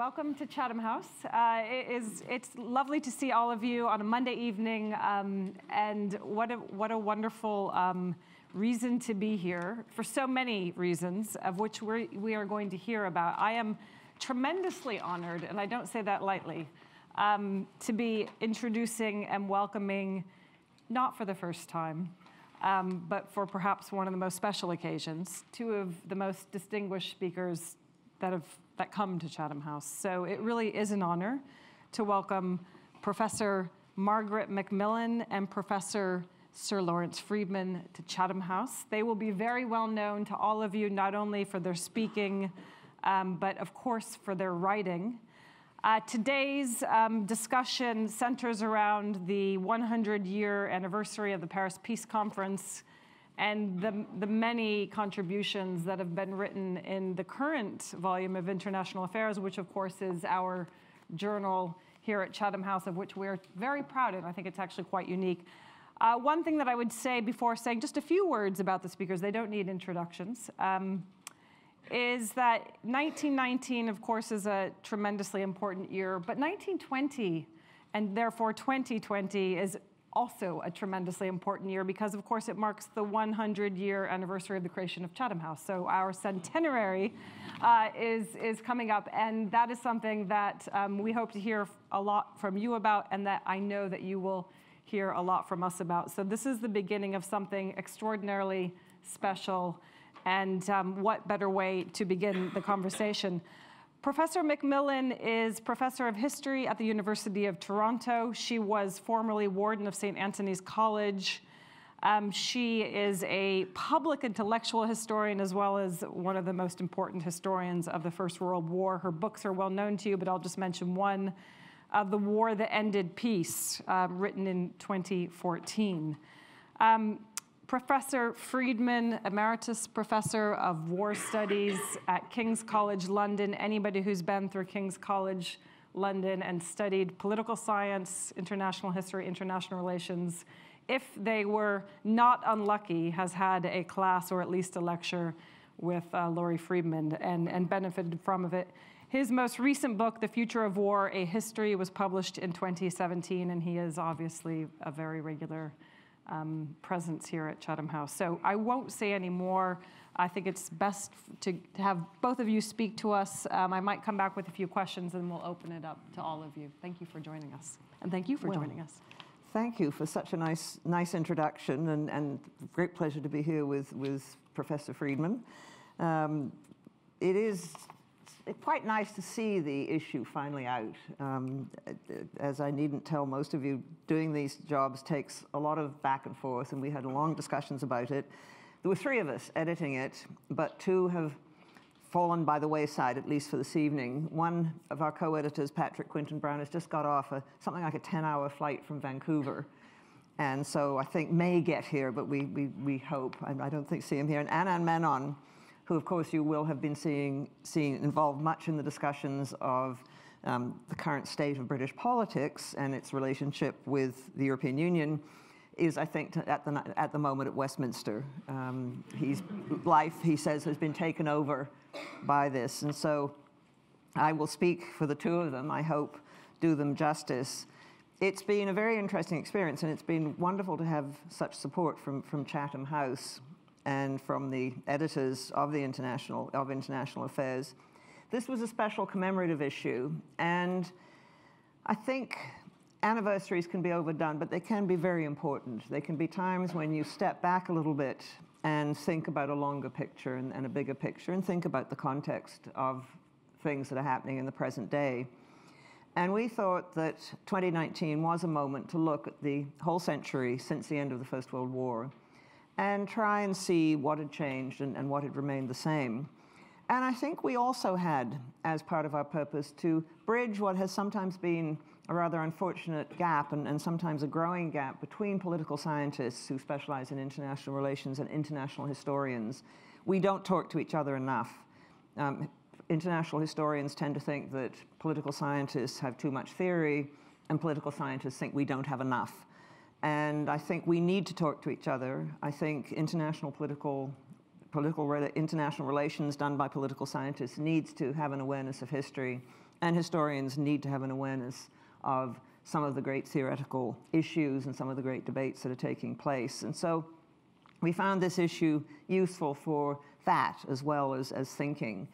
welcome to Chatham House. Uh, it is, it's lovely to see all of you on a Monday evening, um, and what a, what a wonderful um, reason to be here for so many reasons, of which we're, we are going to hear about. I am tremendously honored, and I don't say that lightly, um, to be introducing and welcoming, not for the first time, um, but for perhaps one of the most special occasions, two of the most distinguished speakers that have that come to Chatham House. So it really is an honor to welcome Professor Margaret Macmillan and Professor Sir Lawrence Freedman to Chatham House. They will be very well known to all of you, not only for their speaking, um, but of course for their writing. Uh, today's um, discussion centers around the 100 year anniversary of the Paris Peace Conference and the, the many contributions that have been written in the current volume of International Affairs, which of course is our journal here at Chatham House, of which we're very proud of. I think it's actually quite unique. Uh, one thing that I would say before saying just a few words about the speakers, they don't need introductions, um, is that 1919, of course, is a tremendously important year, but 1920 and therefore 2020 is also a tremendously important year because, of course, it marks the 100 year anniversary of the creation of Chatham House. So our centenary uh, is, is coming up, and that is something that um, we hope to hear a lot from you about, and that I know that you will hear a lot from us about. So this is the beginning of something extraordinarily special, and um, what better way to begin the conversation? Professor Macmillan is professor of history at the University of Toronto. She was formerly warden of St. Antony's College. Um, she is a public intellectual historian as well as one of the most important historians of the First World War. Her books are well known to you, but I'll just mention one of The War That Ended Peace, uh, written in 2014. Um, Professor Freedman, Emeritus Professor of War Studies at King's College London. Anybody who's been through King's College London and studied political science, international history, international relations, if they were not unlucky, has had a class or at least a lecture with uh, Laurie Freedman and, and benefited from it. His most recent book, The Future of War, A History, was published in 2017, and he is obviously a very regular um, presence here at Chatham House. So I won't say any more. I think it's best to, to have both of you speak to us. Um, I might come back with a few questions and we'll open it up to all of you. Thank you for joining us. And thank you for well, joining us. Thank you for such a nice, nice introduction and, and great pleasure to be here with, with Professor Freedman. Um, it's quite nice to see the issue finally out. Um, as I needn't tell most of you, doing these jobs takes a lot of back and forth, and we had long discussions about it. There were three of us editing it, but two have fallen by the wayside, at least for this evening. One of our co-editors, Patrick Quinton Brown, has just got off a, something like a 10-hour flight from Vancouver. And so I think may get here, but we, we, we hope. I, I don't think see him here. And Anand Menon, who of course you will have been seeing, seeing involved much in the discussions of um, the current state of British politics and its relationship with the European Union, is, I think, at the, at the moment at Westminster. Um, his life, he says, has been taken over by this. And so I will speak for the two of them, I hope, do them justice. It's been a very interesting experience, and it's been wonderful to have such support from, from Chatham House and from the editors of the International of International Affairs. This was a special commemorative issue, and I think anniversaries can be overdone, but they can be very important. They can be times when you step back a little bit and think about a longer picture and, and a bigger picture, and think about the context of things that are happening in the present day. And we thought that 2019 was a moment to look at the whole century since the end of the First World War and try and see what had changed and, and what had remained the same. And I think we also had, as part of our purpose, to bridge what has sometimes been a rather unfortunate gap and, and, sometimes a growing gap between political scientists who specialize in international relations and international historians. We don't talk to each other enough. Um, international historians tend to think that political scientists have too much theory, and political scientists think we don't have enough. And I think we need to talk to each other. I think international political, political international relations done by political scientists needs to have an awareness of history And historians need to have an awareness of some of the great theoretical issues and some of the great debates that are taking place. And so we found this issue useful for that as well as, as thinking.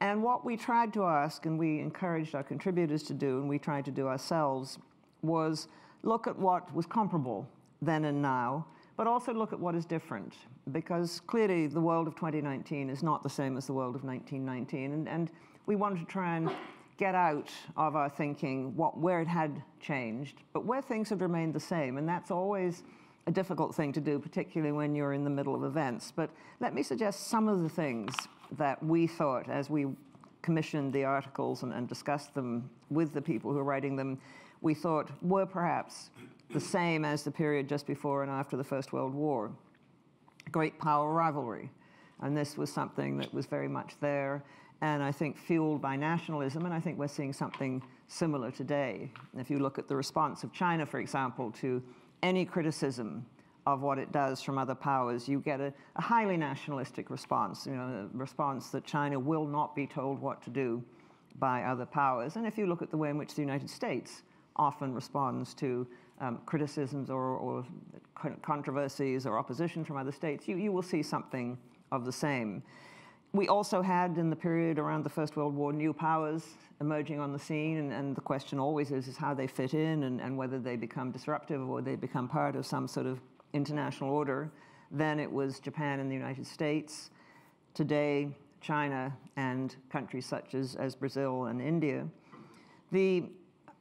And what we tried to ask, and we encouraged our contributors to do, and we tried to do ourselves, was look at what was comparable then and now, but also look at what is different. Because clearly the world of 2019 is not the same as the world of 1919. And, and we wanted to try and get out of our thinking what, where it had changed, but where things had remained the same. And that's always a difficult thing to do, particularly when you're in the middle of events. But let me suggest some of the things that we thought as we commissioned the articles and, and discussed them with the people who were writing them, we thought were perhaps the same as the period just before and after the First World War. Great power rivalry. And this was something that was very much there, and I think fueled by nationalism, and I think we're seeing something similar today. If you look at the response of China, for example, to any criticism of what it does from other powers, you get a, a, highly nationalistic response, you know, a response that China will not be told what to do by other powers. And if you look at the way in which the United States often responds to um, criticisms or, or, controversies or opposition from other states, you, you will see something of the same. We also had, in the period around the First World War, new powers emerging on the scene, and, and the question always is, is how they fit in and, and whether they become disruptive or they become part of some sort of international order. Then it was Japan and the United States. Today, China and countries such as, as Brazil and India. The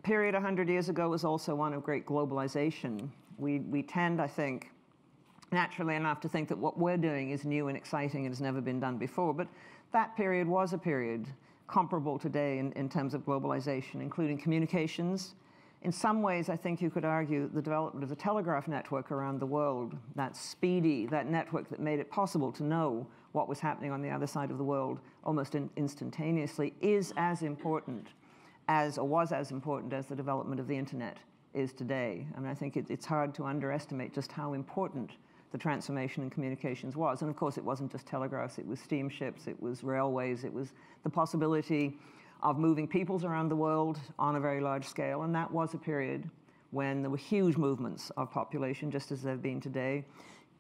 period 100 years ago was also one of great globalization. We, we tend, I think, naturally enough to think that what we're doing is new and exciting and has never been done before. But that period was a period comparable today in, in terms of globalization, including communications. In some ways, I think you could argue the development of the telegraph network around the world, that speedy, that network that made it possible to know what was happening on the other side of the world almost in, instantaneously, is as important as, or was as important as the development of the internet is today. I mean, I think it, it's hard to underestimate just how important the transformation in communications was. And of course, it wasn't just telegraphs, it was steamships, it was railways, it was the possibility of moving peoples around the world on a very large scale. And that was a period when there were huge movements of population, just as there have been today,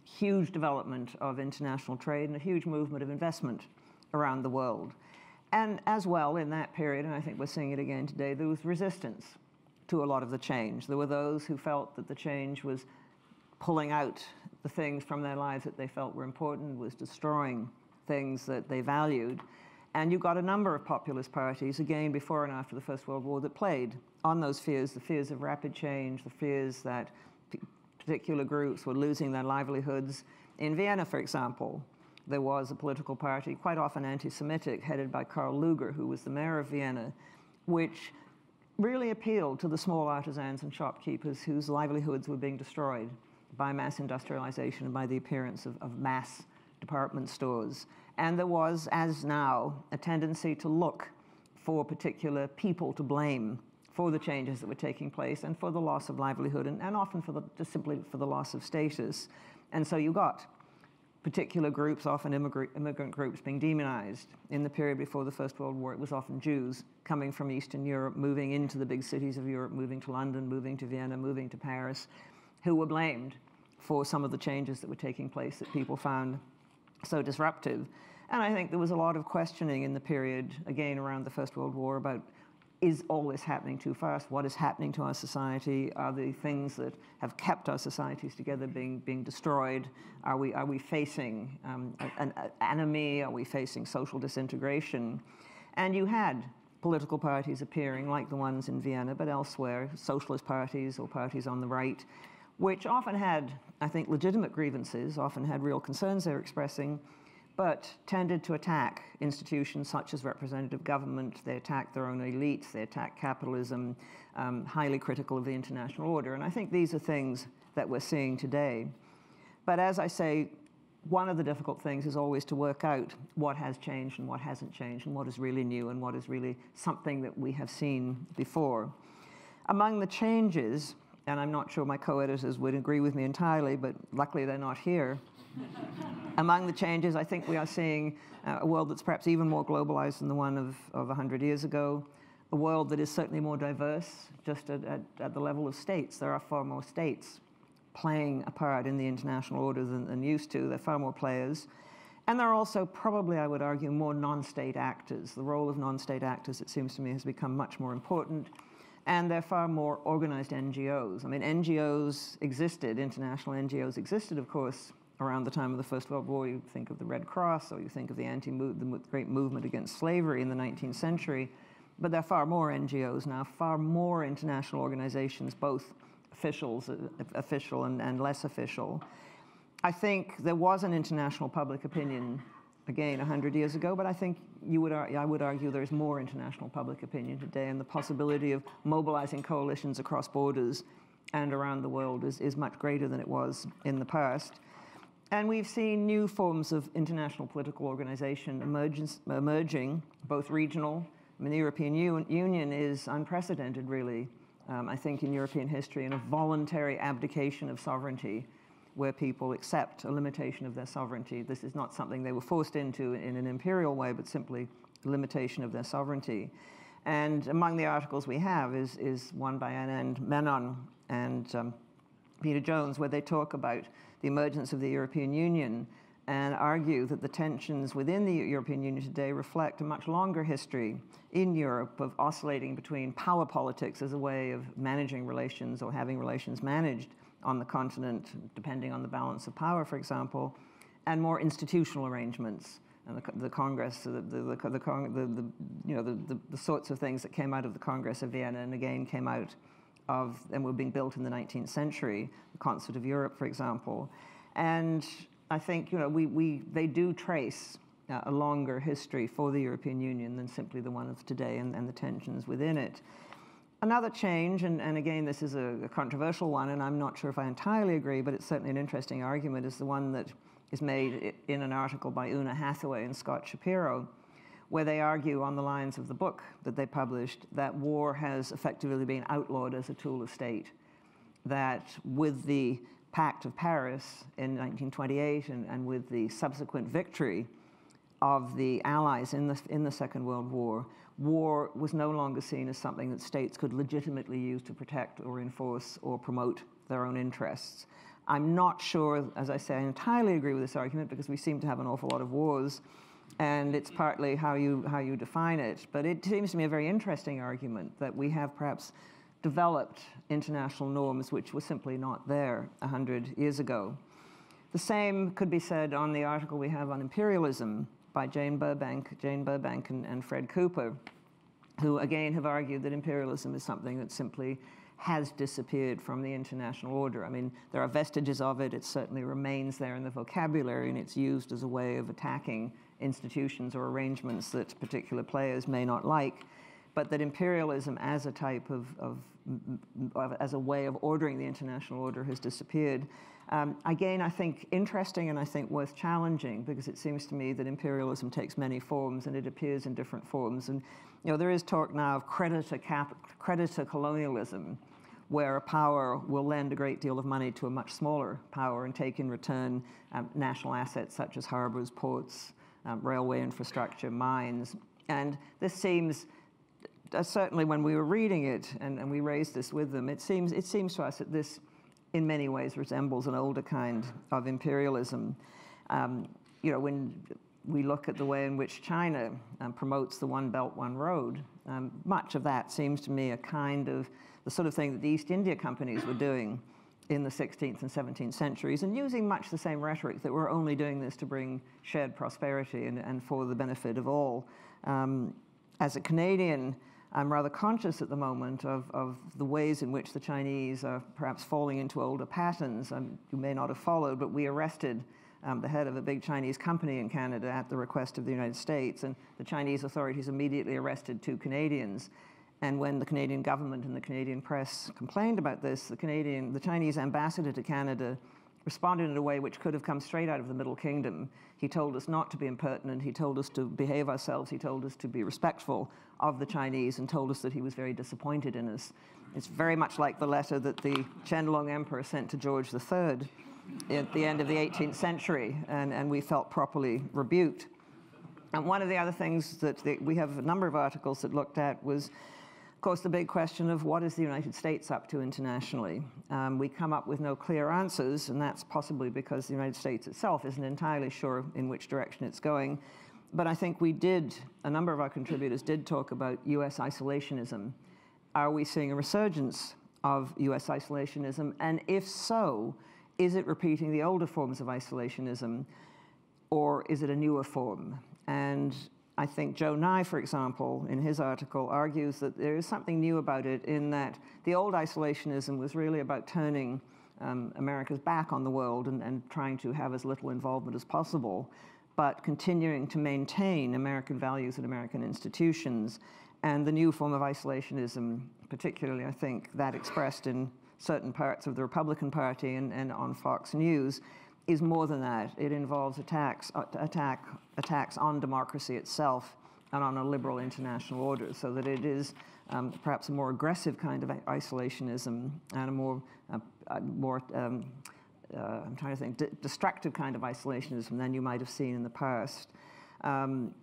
huge development of international trade, and a huge movement of investment around the world. And as well, in that period, and I think we're seeing it again today, there was resistance to a lot of the change. There were those who felt that the change was pulling out the things from their lives that they felt were important, was destroying things that they valued. And you got a number of populist parties, again, before and after the First World War, that played on those fears the fears of rapid change, the fears that particular groups were losing their livelihoods. In Vienna, for example, there was a political party, quite often anti Semitic, headed by Karl Lueger, who was the mayor of Vienna, which really appealed to the small artisans and shopkeepers whose livelihoods were being destroyed by mass industrialization and by the appearance of, of mass department stores. And there was, as now, a tendency to look for particular people to blame for the changes that were taking place and for the loss of livelihood and, and often for the, just simply for the loss of status. And so you got particular groups, often immigrant, immigrant groups, being demonized. In the period before the First World War, it was often Jews coming from Eastern Europe, moving into the big cities of Europe, moving to London, moving to Vienna, moving to Paris, who were blamed for some of the changes that were taking place that people found so disruptive. And I think there was a lot of questioning in the period, again, around the First World War about is all this happening too fast? What is happening to our society? Are the things that have kept our societies together being, being destroyed? Are we, are we facing um, an, an enemy? Are we facing social disintegration? And you had political parties appearing, like the ones in Vienna, but elsewhere, socialist parties or parties on the right, which often had, I think, legitimate grievances, often had real concerns they were expressing, but tended to attack institutions such as representative government. They attacked their own elites, they attacked capitalism, um, highly critical of the international order. And I think these are things that we're seeing today. But as I say, one of the difficult things is always to work out what has changed and what hasn't changed, and what is really new and what is really something that we have seen before. Among the changes, and I'm not sure my co-editors would agree with me entirely, but luckily they're not here. Among the changes, I think we are seeing uh, a world that's perhaps even more globalized than the one of, of 100 years ago. a world that is certainly more diverse, just at, at, at, the level of states. There are far more states playing a part in the international order than, than used to. There are far more players. And there are also probably, I would argue, more non-state actors. The role of non-state actors, it seems to me, has become much more important. And there are far more organized NGOs. I mean, NGOs existed, international NGOs existed, of course, around the time of the First World War. You think of the Red Cross, or you think of the, anti the great movement against slavery in the 19th century. But there are far more NGOs now, far more international organizations, both officials, uh, official and, and less official. I think there was an international public opinion, again, 100 years ago, but I think you would, I would argue there's more international public opinion today, and the possibility of mobilizing coalitions across borders and around the world is, is much greater than it was in the past. And we've seen new forms of international political organization emerging, both regional. I mean, the European U Union is unprecedented, really, um, I think, in European history, in a voluntary abdication of sovereignty where people accept a limitation of their sovereignty. This is not something they were forced into in an imperial way, but simply a limitation of their sovereignty. And among the articles we have is, is one by Anand Menon and um, Peter Jones, where they talk about the emergence of the European Union and argue that the tensions within the European Union today reflect a much longer history in Europe of oscillating between power politics as a way of managing relations or having relations managed on the continent, depending on the balance of power, for example, and more institutional arrangements. And the, the Congress, the, the, the, the, you know, the, the, the sorts of things that came out of the Congress of Vienna and again came out of, and were being built in the 19th century, the Concert of Europe, for example. And I think, you know, we, we, they do trace uh, a longer history for the European Union than simply the one of today and, and the tensions within it. Another change, and, and again, this is a, a, controversial one, and I'm not sure if I entirely agree, but it's certainly an interesting argument, is the one that is made in an article by Oona Hathaway and Scott Shapiro, where they argue on the lines of the book that they published that war has effectively been outlawed as a tool of state. That with the Pact of Paris in 1928 and, and with the subsequent victory of the Allies in the, in the Second World War, war was no longer seen as something that states could legitimately use to protect or enforce or promote their own interests. I'm not sure, as I say, I entirely agree with this argument because we seem to have an awful lot of wars and it's mm-hmm. partly how you, how you define it. But it seems to me a very interesting argument that we have perhaps developed international norms which were simply not there 100 years ago. The same could be said on the article we have on imperialism by Jane Burbank, Jane Burbank and, and Fred Cooper, who again have argued that imperialism is something that simply has disappeared from the international order. I mean, there are vestiges of it. It certainly remains there in the vocabulary, and it's used as a way of attacking institutions or arrangements that particular players may not like, but that imperialism as a type of, of, of as a way of ordering the international order has disappeared. Um, again, I think interesting and I think worth challenging because it seems to me that imperialism takes many forms and it appears in different forms. And you know, there is talk now of creditor, cap, creditor colonialism, where a power will lend a great deal of money to a much smaller power and take in return um, national assets such as harbors, ports, um, railway infrastructure, mines. And this seems, uh, certainly when we were reading it and, and we raised this with them, it seems, it seems to us that this in many ways resembles an older kind of imperialism. Um, you know, when we look at the way in which China um, promotes the One Belt, One Road, um, much of that seems to me a kind of the sort of thing that the East India companies were doing in the 16th and 17th centuries and using much the same rhetoric that we're only doing this to bring shared prosperity and, and for the benefit of all. Um, as a Canadian, I'm rather conscious at the moment of, of the ways in which the Chinese are perhaps falling into older patterns. Um, you may not have followed, but we arrested um, the head of a big Chinese company in Canada at the request of the United States, and the Chinese authorities immediately arrested two Canadians. And when the Canadian government and the Canadian press complained about this, the Canadian, the Chinese ambassador to Canada responded in a way which could have come straight out of the Middle Kingdom. He told us not to be impertinent. He told us to behave ourselves. He told us to be respectful of the Chinese and told us that he was very disappointed in us. It's very much like the letter that the Qianlong Emperor sent to George III at the end of the 18th century, and, and we felt properly rebuked. And one of the other things that the, we have a number of articles that looked at was Of course, the big question of what is the United States up to internationally? Um, we come up with no clear answers, and that's possibly because the United States itself isn't entirely sure in which direction it's going. But I think we did, a number of our contributors did talk about US isolationism. Are we seeing a resurgence of US isolationism? And if so, is it repeating the older forms of isolationism, or is it a newer form? And I think Joe Nye, for example, in his article, argues that there is something new about it in that the old isolationism was really about turning um, America's back on the world and, and trying to have as little involvement as possible, but continuing to maintain American values and American institutions. And the new form of isolationism, particularly, I think, that expressed in certain parts of the Republican Party and, and on Fox News, is more than that. It involves attacks, uh, attack, attacks on democracy itself and on a liberal international order, so that it is um, perhaps a more aggressive kind of isolationism and a more, uh, uh, more um, uh, I'm trying to think, destructive kind of isolationism than you might have seen in the past. Um,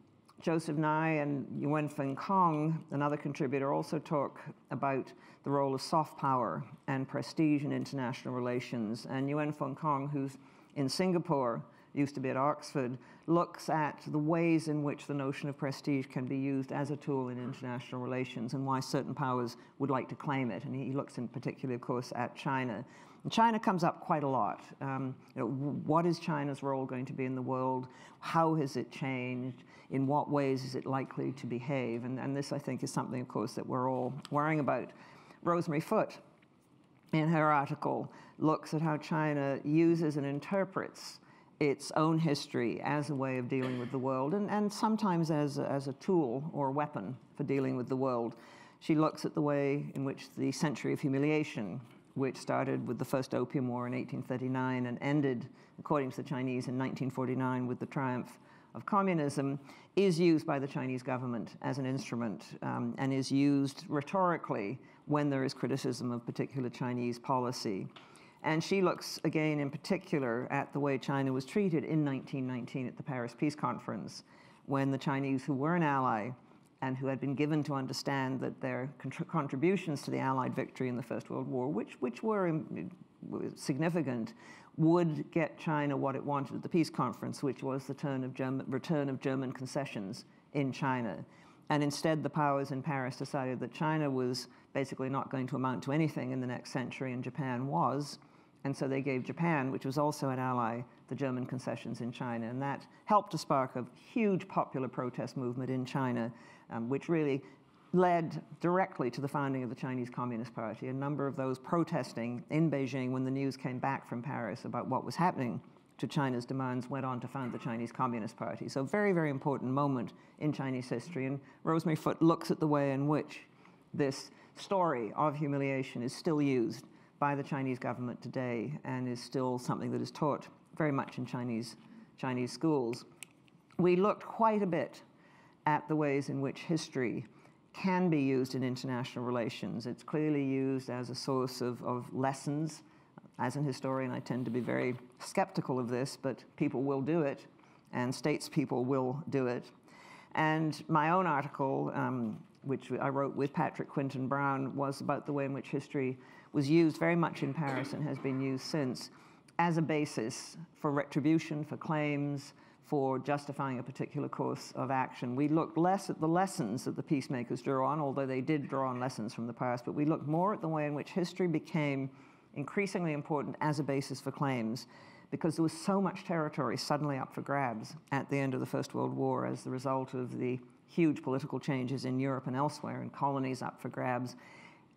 Joseph Nye and Yuen Foong Khong, another contributor, also talk about the role of soft power and prestige in international relations. And Yuen Foong Khong, who's in Singapore, used to be at Oxford, looks at the ways in which the notion of prestige can be used as a tool in international relations and why certain powers would like to claim it. And he looks in particular, of course, at China. And China comes up quite a lot. Um, you know, what is China's role going to be in the world? How has it changed? In what ways is it likely to behave? And, and this, I think, is something, of course, that we're all worrying about. Rosemary Foot, in her article, looks at how China uses and interprets its own history as a way of dealing with the world and, and sometimes as a, as a tool or a weapon for dealing with the world. She looks at the way in which the century of humiliation, which started with the first Opium War in 1839 and ended, according to the Chinese, in 1949 with the triumph of communism, is used by the Chinese government as an instrument um, and is used rhetorically when there is criticism of particular Chinese policy. And she looks again in particular at the way China was treated in 1919 at the Paris Peace Conference, when the Chinese, who were an ally and who had been given to understand that their contributions to the Allied victory in the First World War, which, which were um, significant, would get China what it wanted at the peace conference, which was the of German, return of German concessions in China. And instead, the powers in Paris decided that China was basically not going to amount to anything in the next century, and Japan was. And so they gave Japan, which was also an ally, the German concessions in China. And that helped to spark a huge popular protest movement in China, um, which really led directly to the founding of the Chinese Communist Party. A number of those protesting in Beijing when the news came back from Paris about what was happening to China's demands went on to found the Chinese Communist Party. So very, very important moment in Chinese history. And Rosemary Foot looks at the way in which this story of humiliation is still used by the Chinese government today and is still something that is taught very much in Chinese, Chinese schools. We looked quite a bit at the ways in which history can be used in international relations. It's clearly used as a source of, of lessons. As an historian, I tend to be very skeptical of this, but people will do it, and statespeople will do it. And my own article, um, which I wrote with Patrick Quinton Brown, was about the way in which history was used very much in Paris and has been used since as a basis for retribution, for claims, for justifying a particular course of action. We looked less at the lessons that the peacemakers drew on, although they did draw on lessons from the past, but we looked more at the way in which history became increasingly important as a basis for claims because there was so much territory suddenly up for grabs at the end of the First World War as the result of the huge political changes in Europe and elsewhere, and colonies up for grabs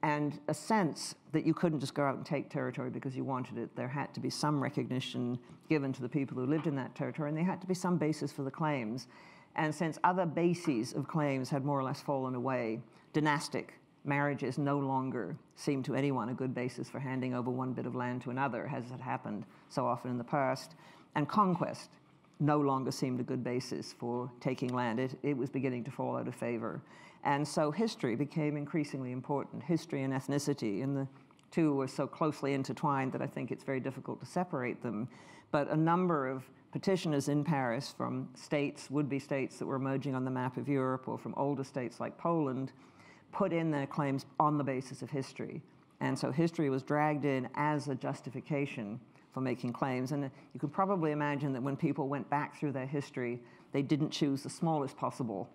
and a sense that you couldn't just go out and take territory because you wanted it. There had to be some recognition given to the people who lived in that territory, and there had to be some basis for the claims. And since other bases of claims had more or less fallen away, dynastic marriages no longer seemed to anyone a good basis for handing over one bit of land to another, as had happened so often in the past. And conquest no longer seemed a good basis for taking land. It, it was beginning to fall out of favor. And so history became increasingly important, history and ethnicity, and the two were so closely intertwined that I think it's very difficult to separate them. But a number of petitioners in Paris from states, would-be states that were emerging on the map of Europe, or from older states like Poland, put in their claims on the basis of history. And so history was dragged in as a justification for making claims. And you can probably imagine that when people went back through their history, they didn't choose the smallest possible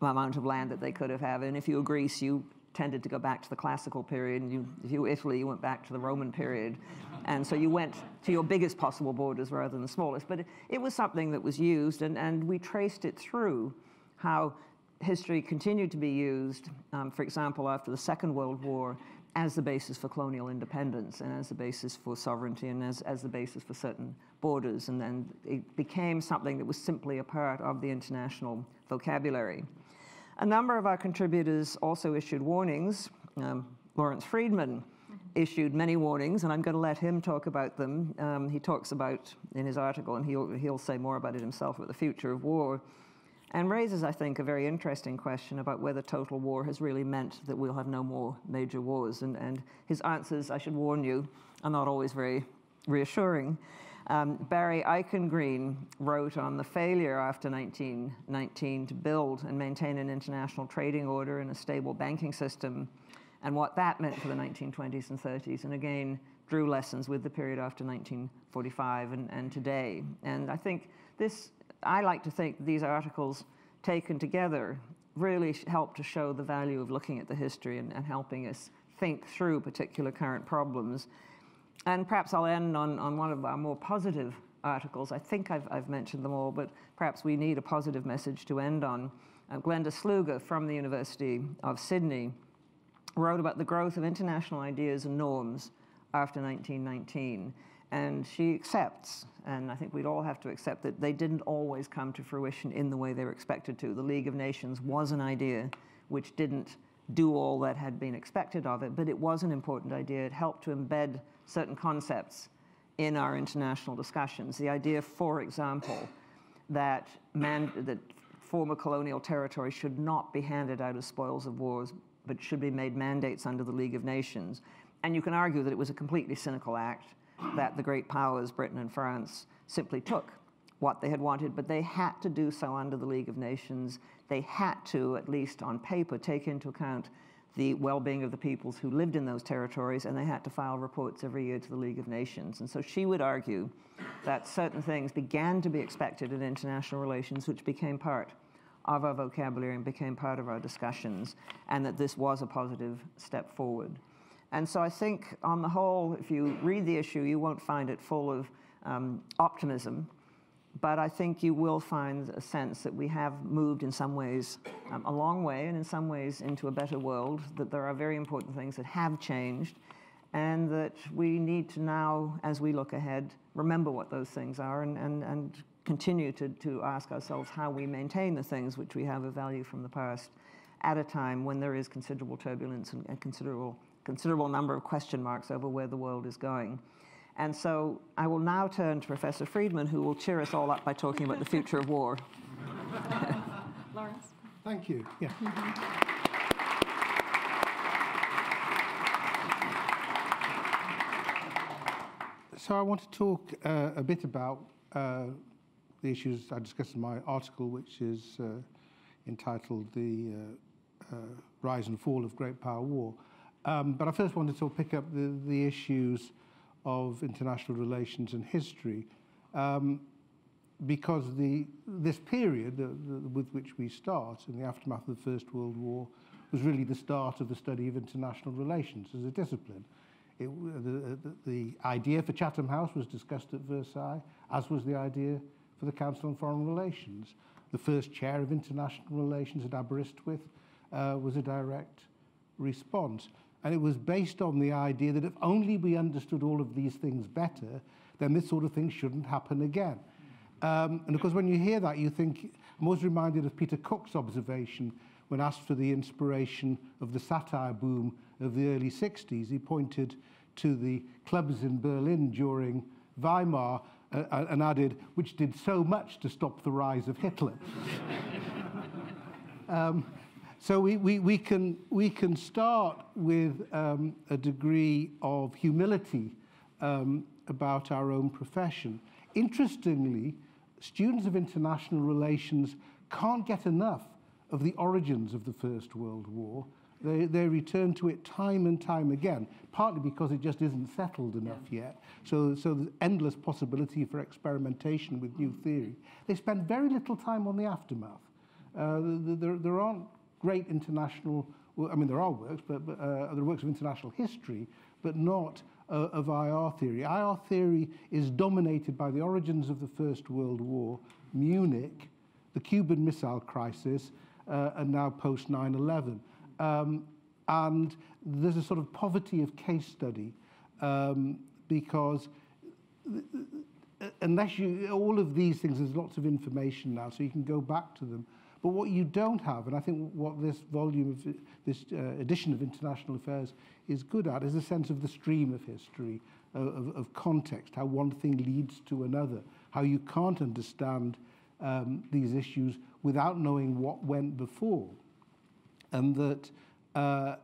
amount of land that they could have had. And if you were Greece, you tended to go back to the classical period. And you, if you were Italy, you went back to the Roman period. And so you went to your biggest possible borders rather than the smallest. But it, it was something that was used, and, and we traced it through how history continued to be used, um, for example, after the Second World War, as the basis for colonial independence and as the basis for sovereignty and as, as the basis for certain borders. And then it became something that was simply a part of the international vocabulary. A number of our contributors also issued warnings. Um, Lawrence Freedman issued many warnings, and I'm going to let him talk about them. Um, he talks about in his article, and he'll, he'll say more about it himself, about the future of war and raises, I think, a very interesting question about whether total war has really meant that we'll have no more major wars. And, and his answers, I should warn you, are not always very reassuring. Um, Barry Eichengreen wrote on the failure after 1919 to build and maintain an international trading order and a stable banking system, and what that meant for the 1920s and 30s, and again drew lessons with the period after 1945 and, and today. And I think this I like to think these articles taken together really help to show the value of looking at the history and, and helping us think through particular current problems. And perhaps I'll end on, on one of our more positive articles. I think I've, I've mentioned them all, but perhaps we need a positive message to end on. Uh, Glenda Sluga from the University of Sydney wrote about the growth of international ideas and norms after 1919. And she accepts, and I think we'd all have to accept that they didn't always come to fruition in the way they were expected to. The League of Nations was an idea which didn't do all that had been expected of it, but it was an important idea. It helped to embed certain concepts in our international discussions. The idea, for example, that, man, that former colonial territory should not be handed out as spoils of wars, but should be made mandates under the League of Nations. And you can argue that it was a completely cynical act that the great powers, Britain and France, simply took what they had wanted, but they had to do so under the League of Nations. They had to, at least on paper, take into account the well being of the peoples who lived in those territories, and they had to file reports every year to the League of Nations. And so she would argue that certain things began to be expected in international relations, which became part of our vocabulary and became part of our discussions, and that this was a positive step forward. And so I think, on the whole, if you read the issue, you won't find it full of um, optimism. But I think you will find a sense that we have moved in some ways um, a long way and in some ways into a better world, that there are very important things that have changed, and that we need to now, as we look ahead, remember what those things are and, and, and continue to, to ask ourselves how we maintain the things which we have of value from the past at a time when there is considerable turbulence and, and considerable considerable number of question marks over where the world is going. And so I will now turn to Professor Freedman, who will cheer us all up by talking about the future of war. Lawrence. Thank you. Yeah. So I want to talk uh, a bit about uh, the issues I discussed in my article, which is uh, entitled The uh, uh, Rise and Fall of Great Power War. Um, but I first wanted to pick up the, the issues of international relations and history, um, because the, this period the, the, with which we start, in the aftermath of the First World War, was really the start of the study of international relations as a discipline. It, the, the, the idea for Chatham House was discussed at Versailles, as was the idea for the Council on Foreign Relations. The first chair of international relations at Aberystwyth uh, was a direct response. And it was based on the idea that if only we understood all of these things better, then this sort of thing shouldn't happen again. Um, and of course, when you hear that, you think, I'm always reminded of Peter Cook's observation when asked for the inspiration of the satire boom of the early 60s. He pointed to the clubs in Berlin during Weimar uh, uh and added, which did so much to stop the rise of Hitler. um, so we, we, we, can, we can start with um, a degree of humility um, about our own profession. Interestingly, students of international relations can't get enough of the origins of the First World War. They, they return to it time and time again, partly because it just isn't settled enough yet. So, so there's endless possibility for experimentation with new theory. They spend very little time on the aftermath. Uh, there, there aren't great international, well, I mean, there are works, but, but uh, there are works of international history, but not uh, of IR theory. IR theory is dominated by the origins of the First World War, Munich, the Cuban Missile Crisis, uh, and now post 9 11. Um, and there's a sort of poverty of case study um, because uh, unless you, all of these things, there's lots of information now, so you can go back to them. But what you don't have, and I think what this volume of this uh, edition of International Affairs is good at, is a sense of the stream of history, of, of context, how one thing leads to another, how you can't understand um, these issues without knowing what went before. And that uh,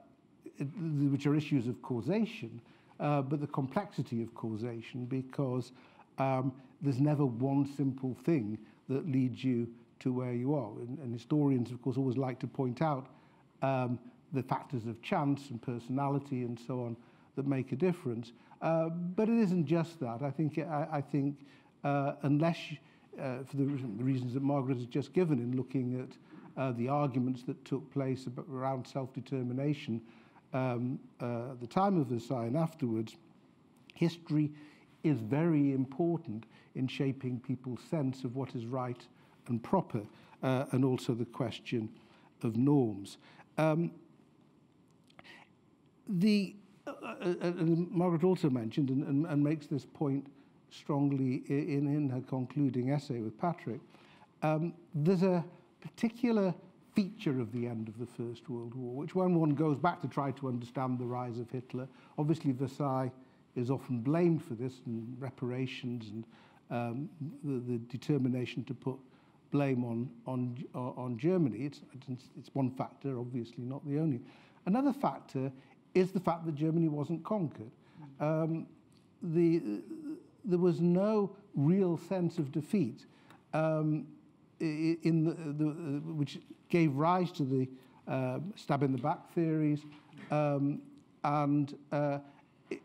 which are issues of causation, uh, but the complexity of causation because um, there's never one simple thing that leads you to where you are. And, and historians, of course, always like to point out um, the factors of chance and personality and so on that make a difference. Uh, but it isn't just that. I think, I, I think uh, unless, uh, for the reasons that Margaret has just given in looking at uh, the arguments that took place around self-determination um, uh, at the time of Versailles and afterwards, history is very important in shaping people's sense of what is right and proper, uh, and also the question of norms. Um, the, uh, uh, and Margaret also mentioned and, and, and, makes this point strongly in, in her concluding essay with Patrick, um, there's a particular feature of the end of the First World War, which when one goes back to try to understand the rise of Hitler, obviously Versailles is often blamed for this and reparations and um, the, the determination to put blame on, on, on Germany. It's, it's one factor, obviously not the only. Another factor is the fact that Germany wasn't conquered. Um, the, there was no real sense of defeat. Um, in the, the, which gave rise to the uh, stab in the back theories. Um, and uh, it,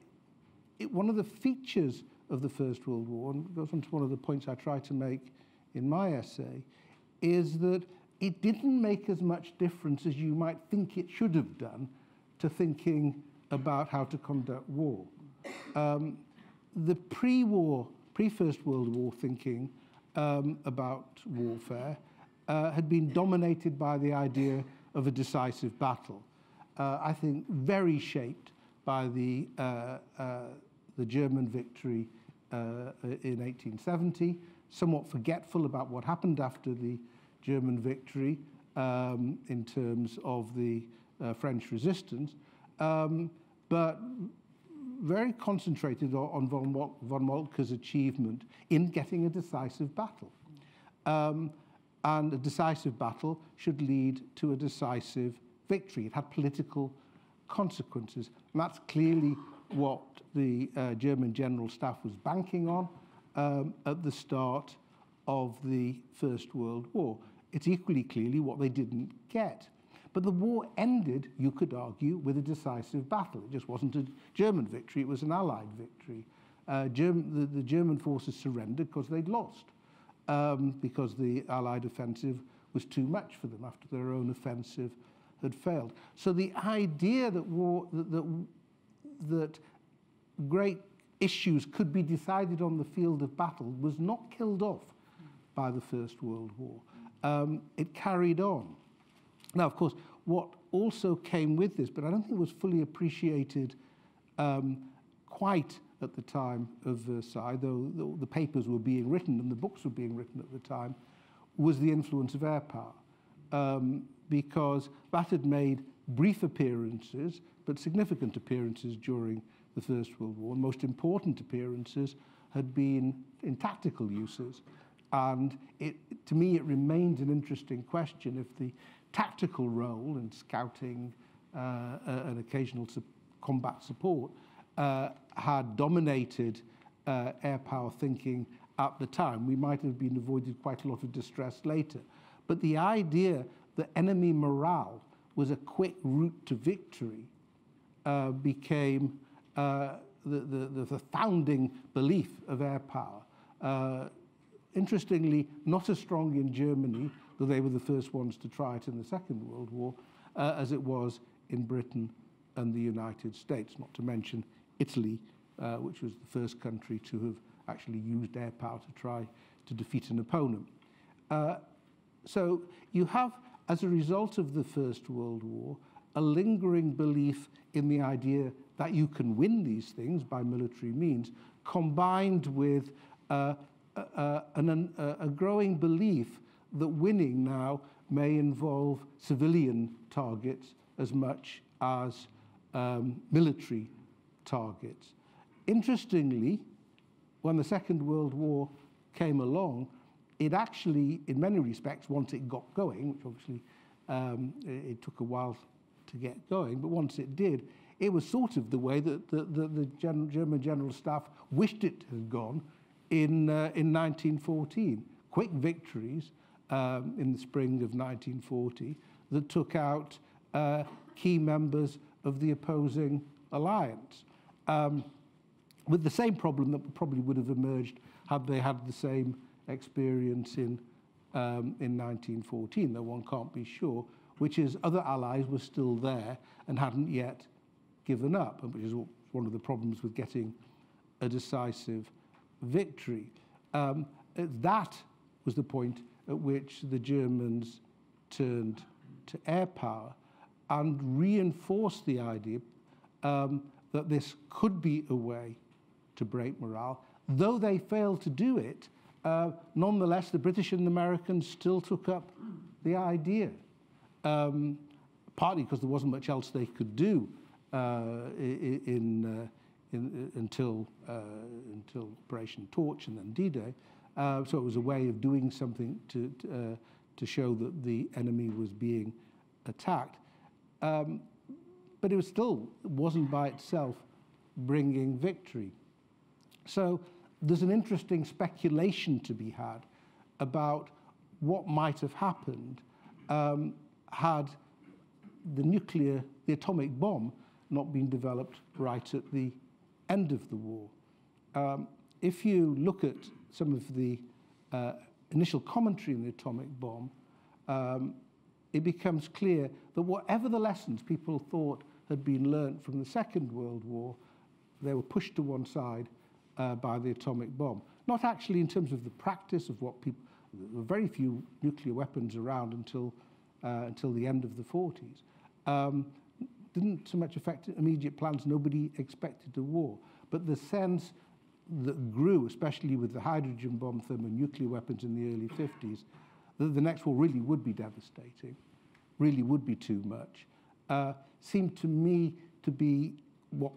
it, one of the features of the First World War, and goes on to one of the points I try to make in my essay, is that it didn't make as much difference as you might think it should have done to thinking about how to conduct war. Um, the pre-war, pre-First World War thinking um, about warfare uh, had been dominated by the idea of a decisive battle. Uh, I think very shaped by the, uh, uh the German victory uh, in 1870, somewhat forgetful about what happened after the German victory um, in terms of the uh, French resistance, um, but very concentrated on von, von Moltke's achievement in getting a decisive battle. Um, and a decisive battle should lead to a decisive victory. It had political consequences. And that's clearly what the uh, German General Staff was banking on um, at the start of the First World War. It's equally clearly what they didn't get. But the war ended, you could argue, with a decisive battle. It just wasn't a German victory, it was an Allied victory. Uh, German, the, the, German forces surrendered because they'd lost, um, because the Allied offensive was too much for them after their own offensive had failed. So the idea that war, that, that, that great issues could be decided on the field of battle was not killed off by the First World War. Um, it carried on. Now, of course, what also came with this, but I don't think was fully appreciated um, quite at the time of Versailles, though the, papers were being written and the books were being written at the time, was the influence of air power. Um, because that had made brief appearances, but significant appearances during the First World War. And most important appearances had been in tactical uses. And it, to me, it remains an interesting question if the tactical role in scouting uh, uh, and occasional su combat support uh, had dominated uh, air power thinking at the time, we might have been avoided quite a lot of distress later. But the idea that enemy morale was a quick route to victory uh, became uh, the, the, the, founding belief of air power. Uh, interestingly, not as strong in Germany, though they were the first ones to try it in the Second World War, uh, as it was in Britain and the United States, not to mention Italy, uh, which was the first country to have actually used air power to try to defeat an opponent. Uh, so you have, as a result of the First World War, a lingering belief in the idea that you can win these things by military means, combined with uh, uh, an, uh, a growing belief that winning now may involve civilian targets as much as um, military targets. Interestingly, when the Second World War came along, it actually, in many respects, once it got going, which obviously um, it, it, took a while to get going, but once it did, it was sort of the way that the, the, the Gen German General Staff wished it had gone in, uh, in 1914. Quick victories um, in the spring of 1940 that took out uh, key members of the opposing alliance. Um, with the same problem that probably would have emerged had they had the same experience in, um, in 1914, though one can't be sure, which is other allies were still there and hadn't yet given up, which is one of the problems with getting a decisive victory. Um, that was the point at which the Germans turned to air power and reinforced the idea um, that this could be a way to break morale. Though they failed to do it, uh, nonetheless, the British and the Americans still took up the idea, um, partly because there wasn't much else they could do uh, in, uh, in, until, uh, until Operation Torch and then D-Day. Uh, so it was a way of doing something to, to, uh, to show that the enemy was being attacked. Um, but it was still wasn't by itself bringing victory. So there's an interesting speculation to be had about what might have happened um, had the nuclear, the atomic bomb, not been developed right at the end of the war. Um, if you look at some of the uh, initial commentary on the atomic bomb, um, it becomes clear that whatever the lessons people thought had been learnt from the Second World War, they were pushed to one side uh, by the atomic bomb. Not actually in terms of the practice of what people, there were very few nuclear weapons around until, uh, until the end of the 40s. Um, didn't so much affect immediate plans, nobody expected a war. But the sense that grew, especially with the hydrogen bomb, thermonuclear weapons in the early 50s, that the next war really would be devastating, really would be too much, uh, seemed to me to be what,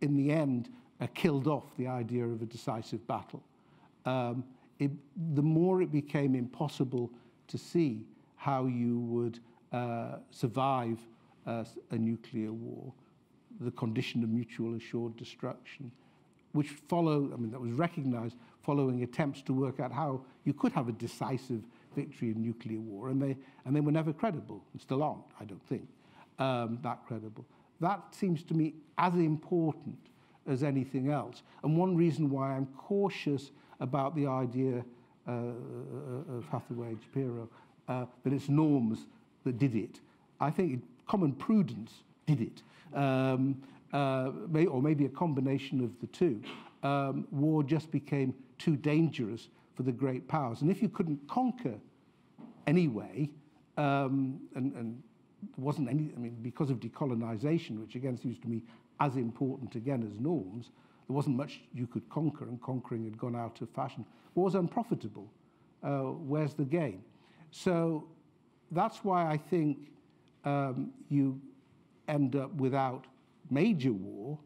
in the end, uh, killed off the idea of a decisive battle. Um, it, the more it became impossible to see how you would uh, survive a nuclear war, the condition of mutual assured destruction, which followed, I mean, that was recognized following attempts to work out how you could have a decisive victory in nuclear war, and they, and they were never credible, and still aren't, I don't think, um, that credible. That seems to me as important as anything else. And one reason why I'm cautious about the idea uh, of Hathaway and Shapiro uh, that it's norms that did it. I think common prudence did it, um, uh, may, or maybe a combination of the two. Um, war just became too dangerous for the great powers. And if you couldn't conquer anyway, um, and, and wasn't any, I mean, because of decolonization, which again seems to me as important again as norms, there wasn't much you could conquer, and conquering had gone out of fashion. War was unprofitable. Uh, where's the gain? So that's why I think um, you end up without major war,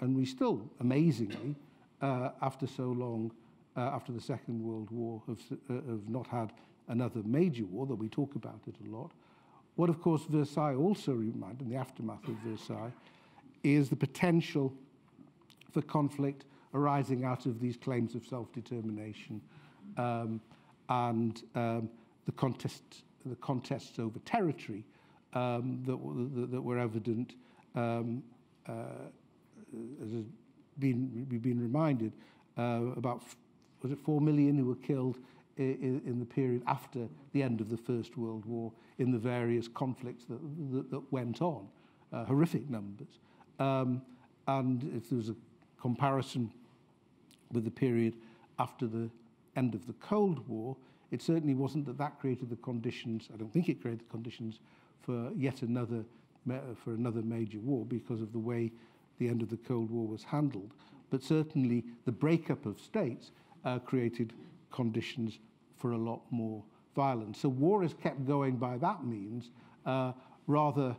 and we still, amazingly, uh, after so long, uh, after the Second World War, have, uh, have not had another major war, though we talk about it a lot. What, of course, Versailles also reminded, in the aftermath of Versailles, is the potential for conflict arising out of these claims of self-determination um, and um, the contest the contests over territory um, that, that, were evident, um, uh, as has been, we've been reminded, uh, about, was it 4 million who were killed in, in the period after the end of the First World War in the various conflicts that, that, that went on, uh, horrific numbers. Um, and if there was a comparison with the period after the end of the Cold War, it certainly wasn't that that created the conditions, I don't think it created the conditions for yet another, for another major war because of the way the end of the Cold War was handled. But certainly the breakup of states uh, created conditions for a lot more violence. So war is kept going by that means, uh, rather,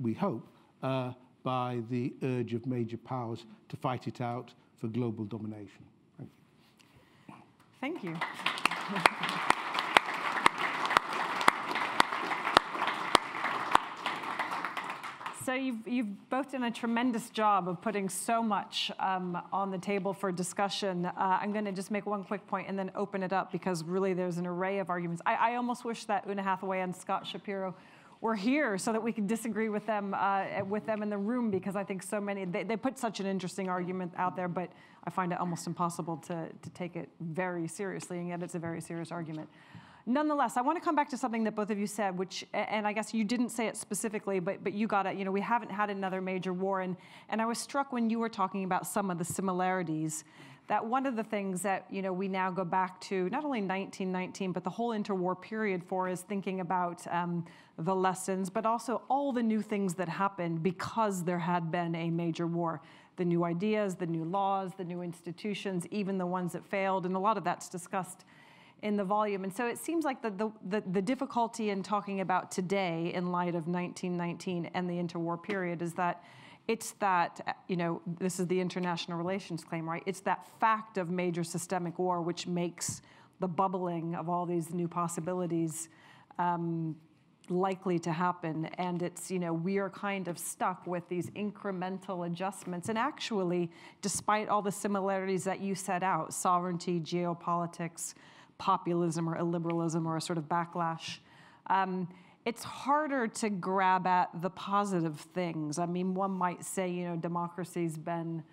we hope, uh, by the urge of major powers to fight it out for global domination. Thank you. Thank you. So you've, you've both done a tremendous job of putting so much um, on the table for discussion. Uh, I'm going to just make one quick point and then open it up because really there's an array of arguments. I, I almost wish that Oona Hathaway and Scott Shapiro were here so that we could disagree with them uh, with them in the room because I think so many they, they put such an interesting argument out there, but I find it almost impossible to to take it very seriously, and yet it's a very serious argument. Nonetheless, I want to come back to something that both of you said, which, and I guess you didn't say it specifically, but, but you got it. You know, we haven't had another major war. And, and I was struck when you were talking about some of the similarities that one of the things that, you know, we now go back to, not only 1919, but the whole interwar period for is thinking about um, the lessons, but also all the new things that happened because there had been a major war. The new ideas, the new laws, the new institutions, even the ones that failed. And a lot of that's discussed in the volume. And so it seems like the, the, the, the, difficulty in talking about today in light of 1919 and the interwar period is that it's that, you know, this is the international relations claim, right? It's that fact of major systemic war which makes the bubbling of all these new possibilities um, likely to happen. And it's, you know, we are kind of stuck with these incremental adjustments. And actually, despite all the similarities that you set out, sovereignty, geopolitics, populism or illiberalism or a sort of backlash. Um, it's harder to grab at the positive things. I mean, one might say, you know, democracy's been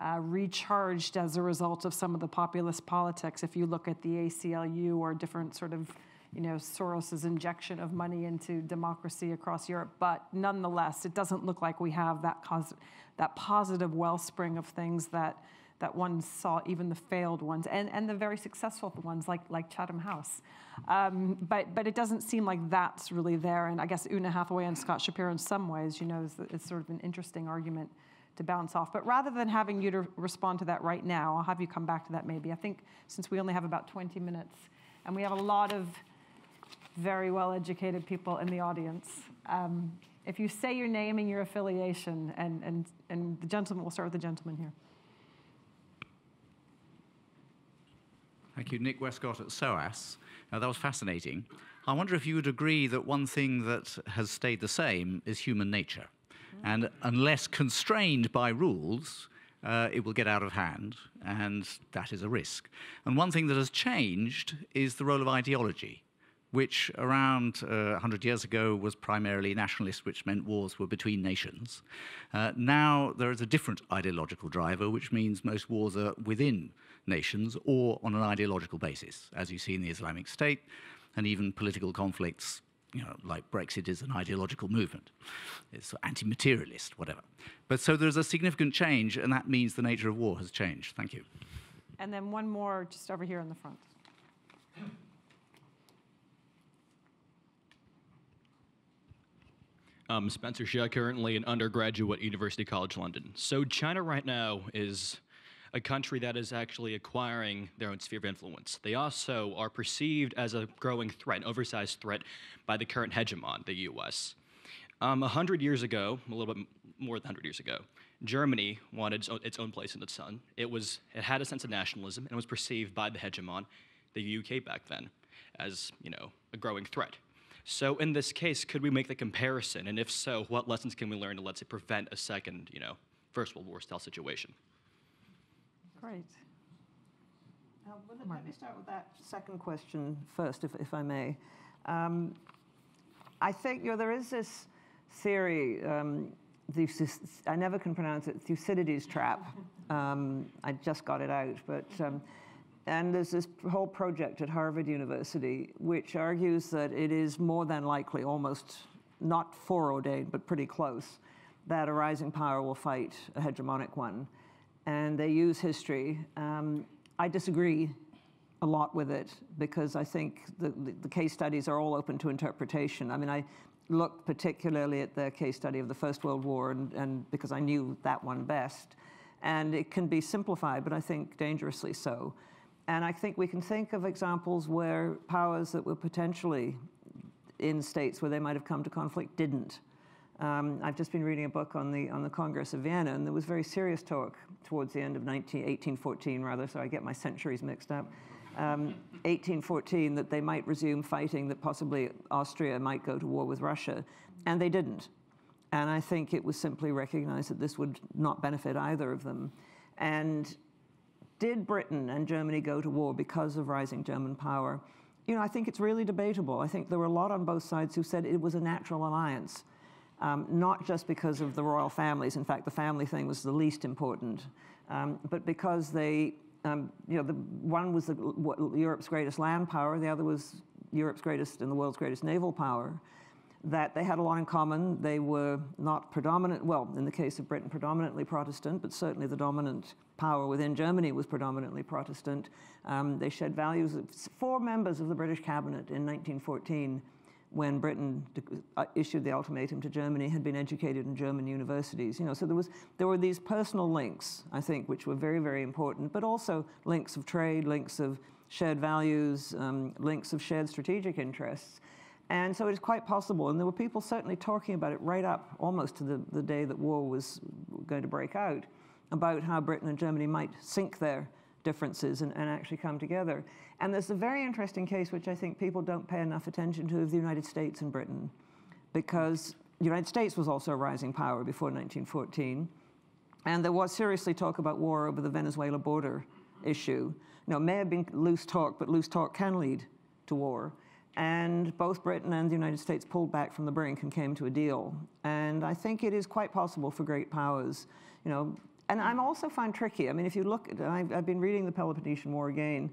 uh, recharged as a result of some of the populist politics. If you look at the ACLU or different sort of, you know, Soros's injection of money into democracy across Europe, but nonetheless, it doesn't look like we have that cause, that positive wellspring of things that that one saw, even the failed ones, and, and the very successful ones like, like Chatham House. Um, but, but it doesn't seem like that's really there. And I guess Oona Hathaway and Scott Shapiro, in some ways, you know, is, is sort of an interesting argument to bounce off. But rather than having you to respond to that right now, I'll have you come back to that maybe. I think since we only have about 20 minutes, and we have a lot of very well-educated people in the audience, um, if you say your name and your affiliation, and, and, and the gentleman, we'll start with the gentleman here. Thank you. Nick Westcott at SOAS. That was fascinating. I wonder if you would agree that one thing that has stayed the same is human nature. And unless constrained by rules, uh, it will get out of hand, and that is a risk. And one thing that has changed is the role of ideology, which around uh, 100 years ago was primarily nationalist, which meant wars were between nations. Uh, now there is a different ideological driver, which means most wars are within nations or on an ideological basis, as you see in the Islamic State, and even political conflicts, you know, like Brexit is an ideological movement. It's anti-materialist, whatever. But so there's a significant change, and that means the nature of war has changed. Thank you. And then one more just over here in the front. Um, Spencer Shea, currently an undergraduate at University College London. So China right now is a country that is actually acquiring their own sphere of influence. They also are perceived as a growing threat, an oversized threat, by the current hegemon, the US. Um, 100 years ago, a little bit more than 100 years ago, Germany wanted its own place in the sun. It, was, it had a sense of nationalism and was perceived by the hegemon, the UK back then, as you know, a growing threat. So in this case, could we make the comparison? And if so, what lessons can we learn to, let's say, prevent a second, you know, First World War style situation? Great. Uh, well, let me start with that second question first, if, if I may. Um, I think you know there is this theory. Um, I never can pronounce it. Thucydides trap. Um, I just got it out, but um, and there's this whole project at Harvard University which argues that it is more than likely, almost not foreordained, but pretty close, that a rising power will fight a hegemonic one, and they use history. Um, I disagree a lot with it because I think the, the, case studies are all open to interpretation. I mean, I looked particularly at the case study of the First World War, and, and because I knew that one best. And it can be simplified, but I think dangerously so. And I think we can think of examples where powers that were potentially in states where they might have come to conflict didn't. Um, I've just been reading a book on the, on the Congress of Vienna, and there was very serious talk towards the end of 19, 1814, rather, so I get my centuries mixed up. Um, 1814, that they might resume fighting, that possibly Austria might go to war with Russia, and they didn't. And I think it was simply recognized that this would not benefit either of them. And did Britain and Germany go to war because of rising German power? You know, I think it's really debatable. I think there were a lot on both sides who said it was a natural alliance, um, not just because of the royal families. In fact, the family thing was the least important, um, but because they um, you know, the one was the, what, Europe's greatest land power, the other was Europe's greatest and the world's greatest naval power, that they had a lot in common. They were not predominant, well, in the case of Britain, predominantly Protestant, but certainly the dominant power within Germany was predominantly Protestant. Um, they shared values. Four members of the British cabinet in 1914 when Britain uh, issued the ultimatum to Germany had been educated in German universities. You know, so there was there were these personal links, I think, which were very very important, but also links of trade, links of shared values, um, links of shared strategic interests. And so it is quite possible, and there were people certainly talking about it right up almost to the, the day that war was going to break out, about how Britain and Germany might sink their differences and, and actually come together. And there's a very interesting case which I think people don't pay enough attention to of the United States and Britain, because the United States was also a rising power before 1914. And there was seriously talk about war over the Venezuela border issue. You know, may have been loose talk, but loose talk can lead to war. And both Britain and the United States pulled back from the brink and came to a deal. And I think it is quite possible for great powers, you know, and I'm also find tricky. I mean, if you look, at, I've, I've been reading the Peloponnesian War again.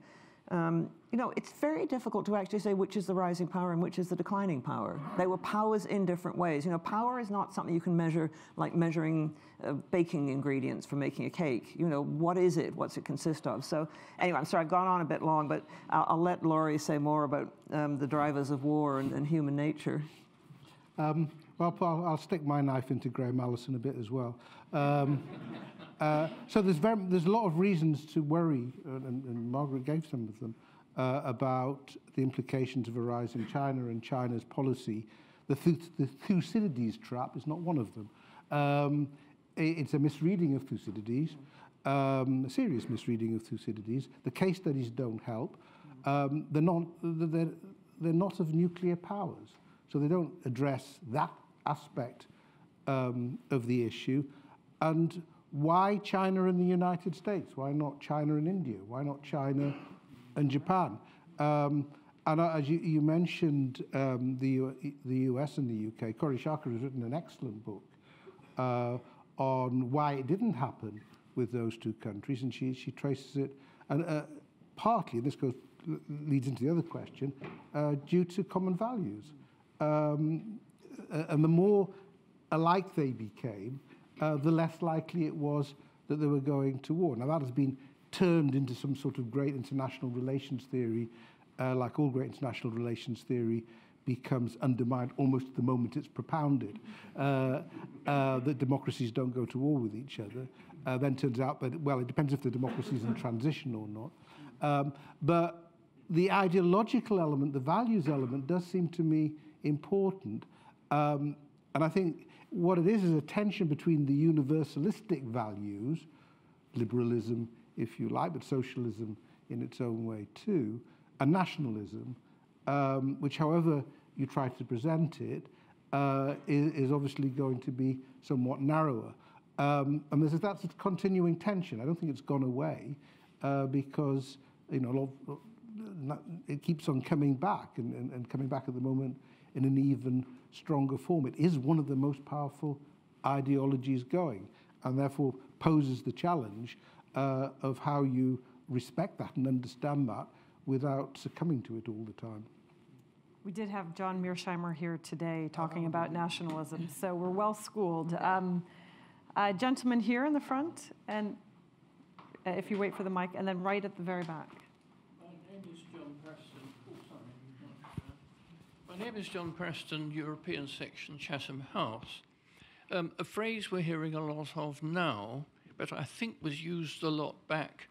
Um, you know, it's very difficult to actually say which is the rising power and which is the declining power. They were powers in different ways. You know, power is not something you can measure like measuring uh, baking ingredients for making a cake. You know, what is it? What's it consist of? So, anyway, I'm sorry, I've gone on a bit long, but I'll, I'll let Laurie say more about um, the drivers of war and, and human nature. Um, well, Paul, I'll stick my knife into Graham Allison a bit as well. Uh, so there's, very, there's a lot of reasons to worry, and, and Margaret gave some of them, uh, about the implications of a rise in China and China's policy. The, the Thucydides trap is not one of them. Um, it's a misreading of Thucydides, um, a serious misreading of Thucydides. The case studies don't help. Um, they're, not, they're, they're not of nuclear powers, so they don't address that aspect um, of the issue. And why China and the United States? Why not China and India? Why not China and Japan? Um, and as you, you mentioned, um, the, the US and the UK, Kori Schake has written an excellent book uh, on why it didn't happen with those two countries, and she, she traces it, and uh, partly, this goes leads into the other question, uh, due to common values. Um, and the more alike they became, uh, the less likely it was that they were going to war. Now, that has been turned into some sort of great international relations theory, uh, like all great international relations theory becomes undermined almost at the moment it's propounded, uh, uh, that democracies don't go to war with each other. Uh, then turns out that, well, it depends if the democracy is in transition or not. Um, but the ideological element, the values element, does seem to me important. Um, and I think what it is is a tension between the universalistic values, liberalism, if you like, but socialism in its own way too, and nationalism, um, which, however you try to present it, uh, is, is, obviously going to be somewhat narrower. Um, and there's, that's a continuing tension. I don't think it's gone away uh, because you know not, it keeps on coming back and, and, and coming back at the moment in an even stronger form. It is one of the most powerful ideologies going, and therefore poses the challenge uh, of how you respect that and understand that without succumbing to it all the time. We did have John Mearsheimer here today talking about nationalism, so we're well schooled. Um, uh, gentleman here in the front, and uh, if you wait for the mic, and then right at the very back. My name is John Preston. Oh, sorry. My name is John Preston, European Section, Chatham House. Um, a phrase we're hearing a lot of now, but I think was used a lot back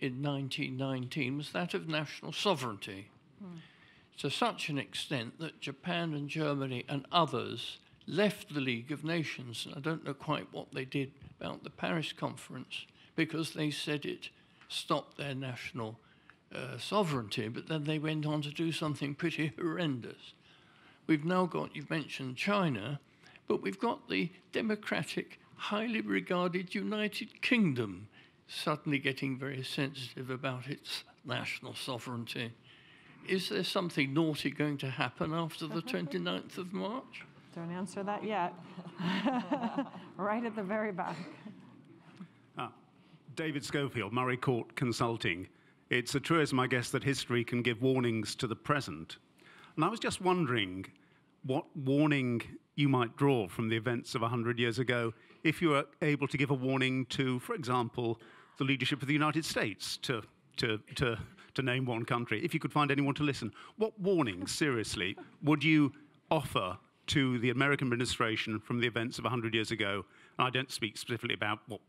in 1919, was that of national sovereignty. To such an extent that Japan and Germany and others left the League of Nations. And I don't know quite what they did about the Paris conference because they said it stopped their national uh, sovereignty, but then they went on to do something pretty horrendous. We've now got, you've mentioned China, but we've got the democratic, highly regarded United Kingdom suddenly getting very sensitive about its national sovereignty. Is there something naughty going to happen after the 29th of March? Don't answer that yet. right at the very back. Ah, David Schofield, Murray Court Consulting. It's a truism, I guess, that history can give warnings to the present. And I was just wondering what warning you might draw from the events of 100 years ago if you were able to give a warning to, for example, the leadership of the United States, to, to, to, to name one country, if you could find anyone to listen. What warning, seriously, would you offer to the American administration from the events of 100 years ago? And I don't speak specifically about what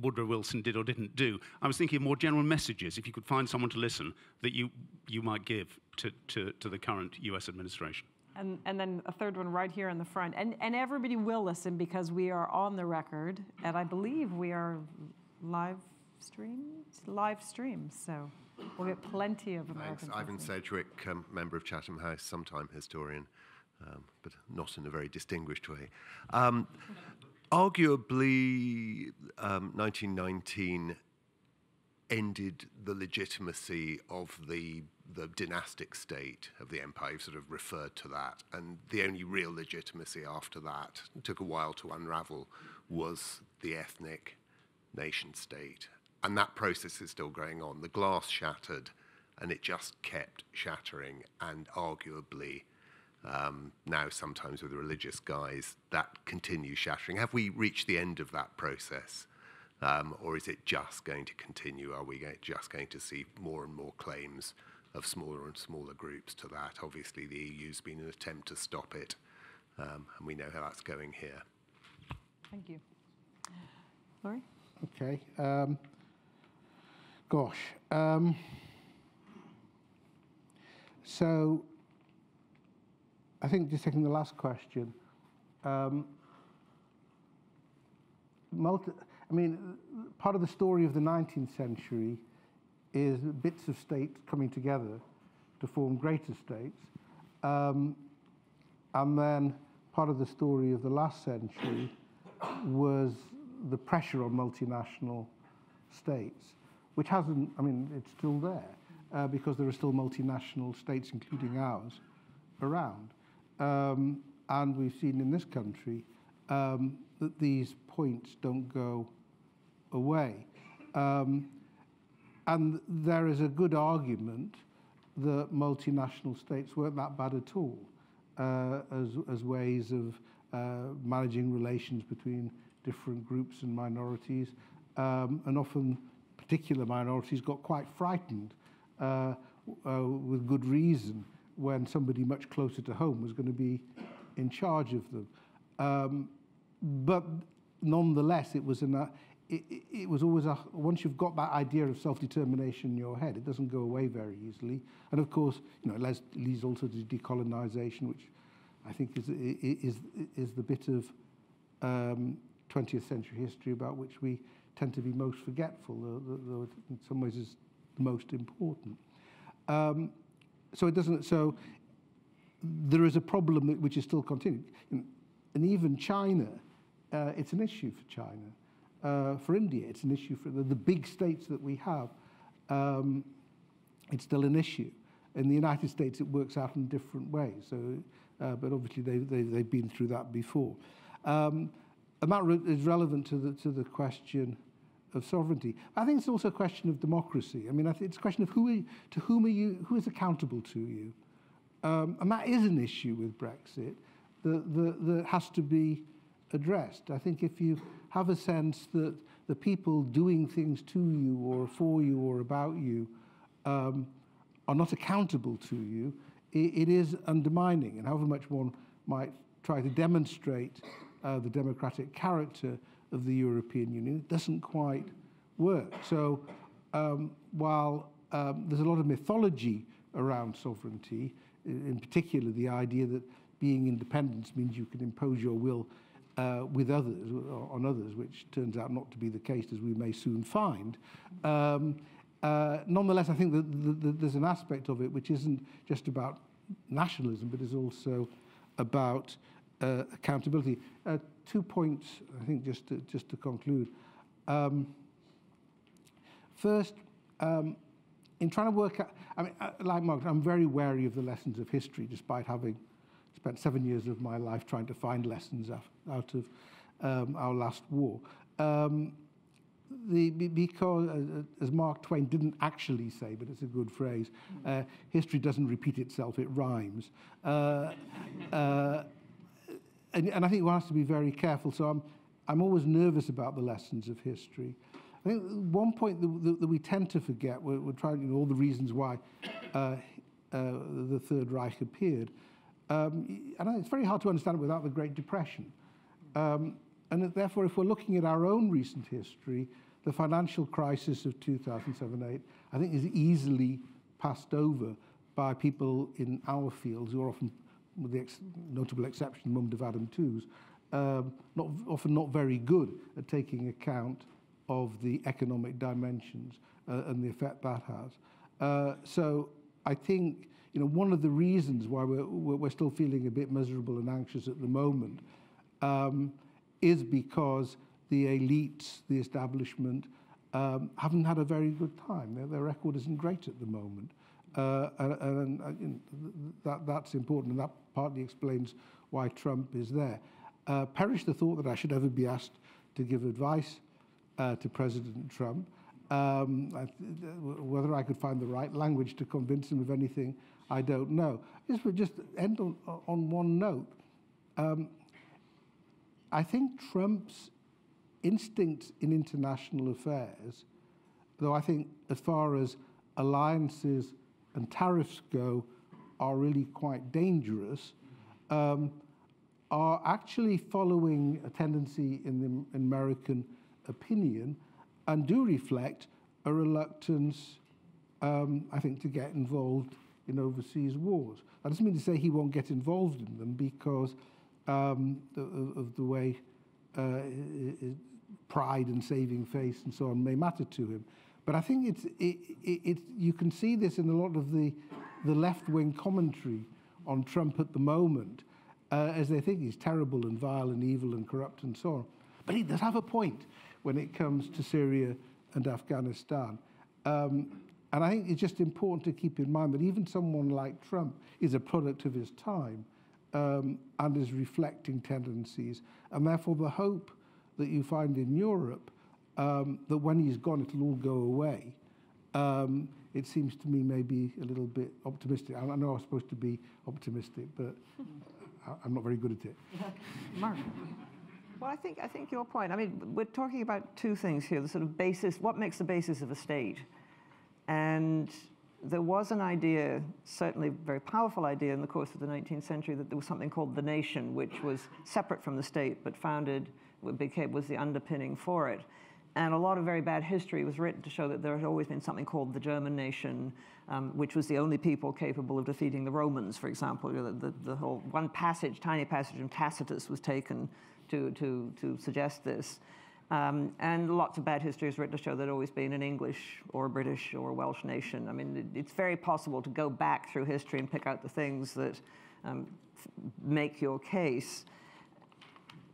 Woodrow Wilson did or didn't do. I was thinking of more general messages, if you could find someone to listen, that you, you might give to, to, to the current US administration. And, and then a third one right here in the front. And, and everybody will listen because we are on the record, and I believe we are live streamed, live streamed. So we'll get plenty of American. Thanks. Ivan. Sedgwick, um, member of Chatham House, sometime historian, um, but not in a very distinguished way. Um, arguably, um, 1919 ended the legitimacy of the the dynastic state of the empire. You've sort of referred to that, and the only real legitimacy after that took a while to unravel was the ethnic nation state, and that process is still going on. The glass shattered, and it just kept shattering, and arguably. Um, now, sometimes with religious guys, that continues shattering. Have we reached the end of that process? Um, or is it just going to continue? Are we just going to see more and more claims of smaller and smaller groups to that? Obviously, the EU's been an attempt to stop it, um, and we know how that's going here. Thank you. Laurie? Okay. Um, gosh. Um, so, I think just taking the last question. Um, multi, I mean, part of the story of the 19th century is bits of states coming together to form greater states. Um, and then part of the story of the last century was the pressure on multinational states, which hasn't, I mean, it's still there uh, because there are still multinational states, including ours, around. Um, and we've seen in this country um, that these points don't go away. Um, and there is a good argument that multinational states weren't that bad at all uh, as, as ways of uh, managing relations between different groups and minorities. Um, and often particular minorities got quite frightened uh, uh, with good reason when somebody much closer to home was going to be in charge of them. Um, but nonetheless, it was, an, it, it- was always a, once you've got that idea of self-determination in your head, it doesn't go away very easily. And of course, you know, it leads, leads also to decolonization, which I think is, is, is the bit of um, 20th century history about which we tend to be most forgetful, though, though- in some ways is the most important. Um, so it doesn't, so there is a problem which is still continuing. And even China, uh, it's an issue for China. Uh, for India, it's an issue for the, the big states that we have. Um, it's still an issue. In the United States, it works out in different ways. So, uh, but obviously, they, they, they've been through that before. Um, and that is relevant to the, to the question of sovereignty. I think it's also a question of democracy. I mean, I think it's a question of who are, to whom are you, who is accountable to you? Um, and that is an issue with Brexit that, that, that has to be addressed. I think if you have a sense that the people doing things to you or for you or about you um, are not accountable to you, it, it is undermining. And however much one might try to demonstrate uh, the democratic character of the European Union, it doesn't quite work. So um, while um, there's a lot of mythology around sovereignty, in particular the idea that being independent means you can impose your will uh, with others, on others, which turns out not to be the case, as we may soon find. Um, uh, nonetheless, I think that the, the, there's an aspect of it which isn't just about nationalism, but is also about uh, accountability. Uh, two points, I think, just to, just to conclude. Um, first, um, in trying to work out, I mean, uh, like Mark, I'm very wary of the lessons of history, despite having spent seven years of my life trying to find lessons out of um, our last war. Um, the, because, uh, as Mark Twain didn't actually say, but it's a good phrase, uh, history doesn't repeat itself, it rhymes. Uh, uh, and, and, I think one has to be very careful. So I'm, I'm always nervous about the lessons of history. I think one point that, that, that we tend to forget, we're, we're trying, you know, all the reasons why uh, uh, the Third Reich appeared, um, and it's very hard to understand it without the Great Depression. Um, and therefore, if we're looking at our own recent history, the financial crisis of 2007-8, I think is easily passed over by people in our fields who are often, with the ex notable exception of Adam Tooze, um, not, often not very good at taking account of the economic dimensions uh, and the effect that has. Uh, so I think you know, one of the reasons why we're, we're still feeling a bit miserable and anxious at the moment um, is because the elites, the establishment, um, haven't had a very good time. Their, their record isn't great at the moment. Uh, and, and uh, that, that's important, and that partly explains why Trump is there. Uh, perish the thought that I should ever be asked to give advice uh, to President Trump. Um, I, whether I could find the right language to convince him of anything I don't know. Just, just end on, on one note. Um, I think Trump's instinct in international affairs, though I think as far as alliances and tariffs go, are really quite dangerous, um, are actually following a tendency in the American opinion and do reflect a reluctance, um, I think, to get involved in overseas wars. That doesn't mean to say he won't get involved in them because um, of, of, the way uh, pride and saving face and so on may matter to him. But I think it's, it, it, it, you can see this in a lot of the, the left wing commentary on Trump at the moment, uh, as they think he's terrible and vile and evil and corrupt and so on. But he does have a point when it comes to Syria and Afghanistan. Um, and I think it's just important to keep in mind that even someone like Trump is a product of his time um, and is reflecting tendencies. And therefore, the hope that you find in Europe um, that when he's gone, it'll all go away, um, it seems to me maybe a little bit optimistic. I, I know I'm supposed to be optimistic, but I, I'm not very good at it. Mark. Well, I think, I think your point, I mean, we're talking about two things here the sort of basis, what makes the basis of a state? And there was an idea, certainly a very powerful idea in the course of the 19th century, that there was something called the nation, which was separate from the state, but founded, became, was the underpinning for it. And a lot of very bad history was written to show that there had always been something called the German nation, um, which was the only people capable of defeating the Romans, for example. You know, the, the, whole one passage, tiny passage from Tacitus was taken to, to, to suggest this. Um, and lots of bad history is written to show that always been an English or British or Welsh nation. I mean, it's very possible to go back through history and pick out the things that um, make your case.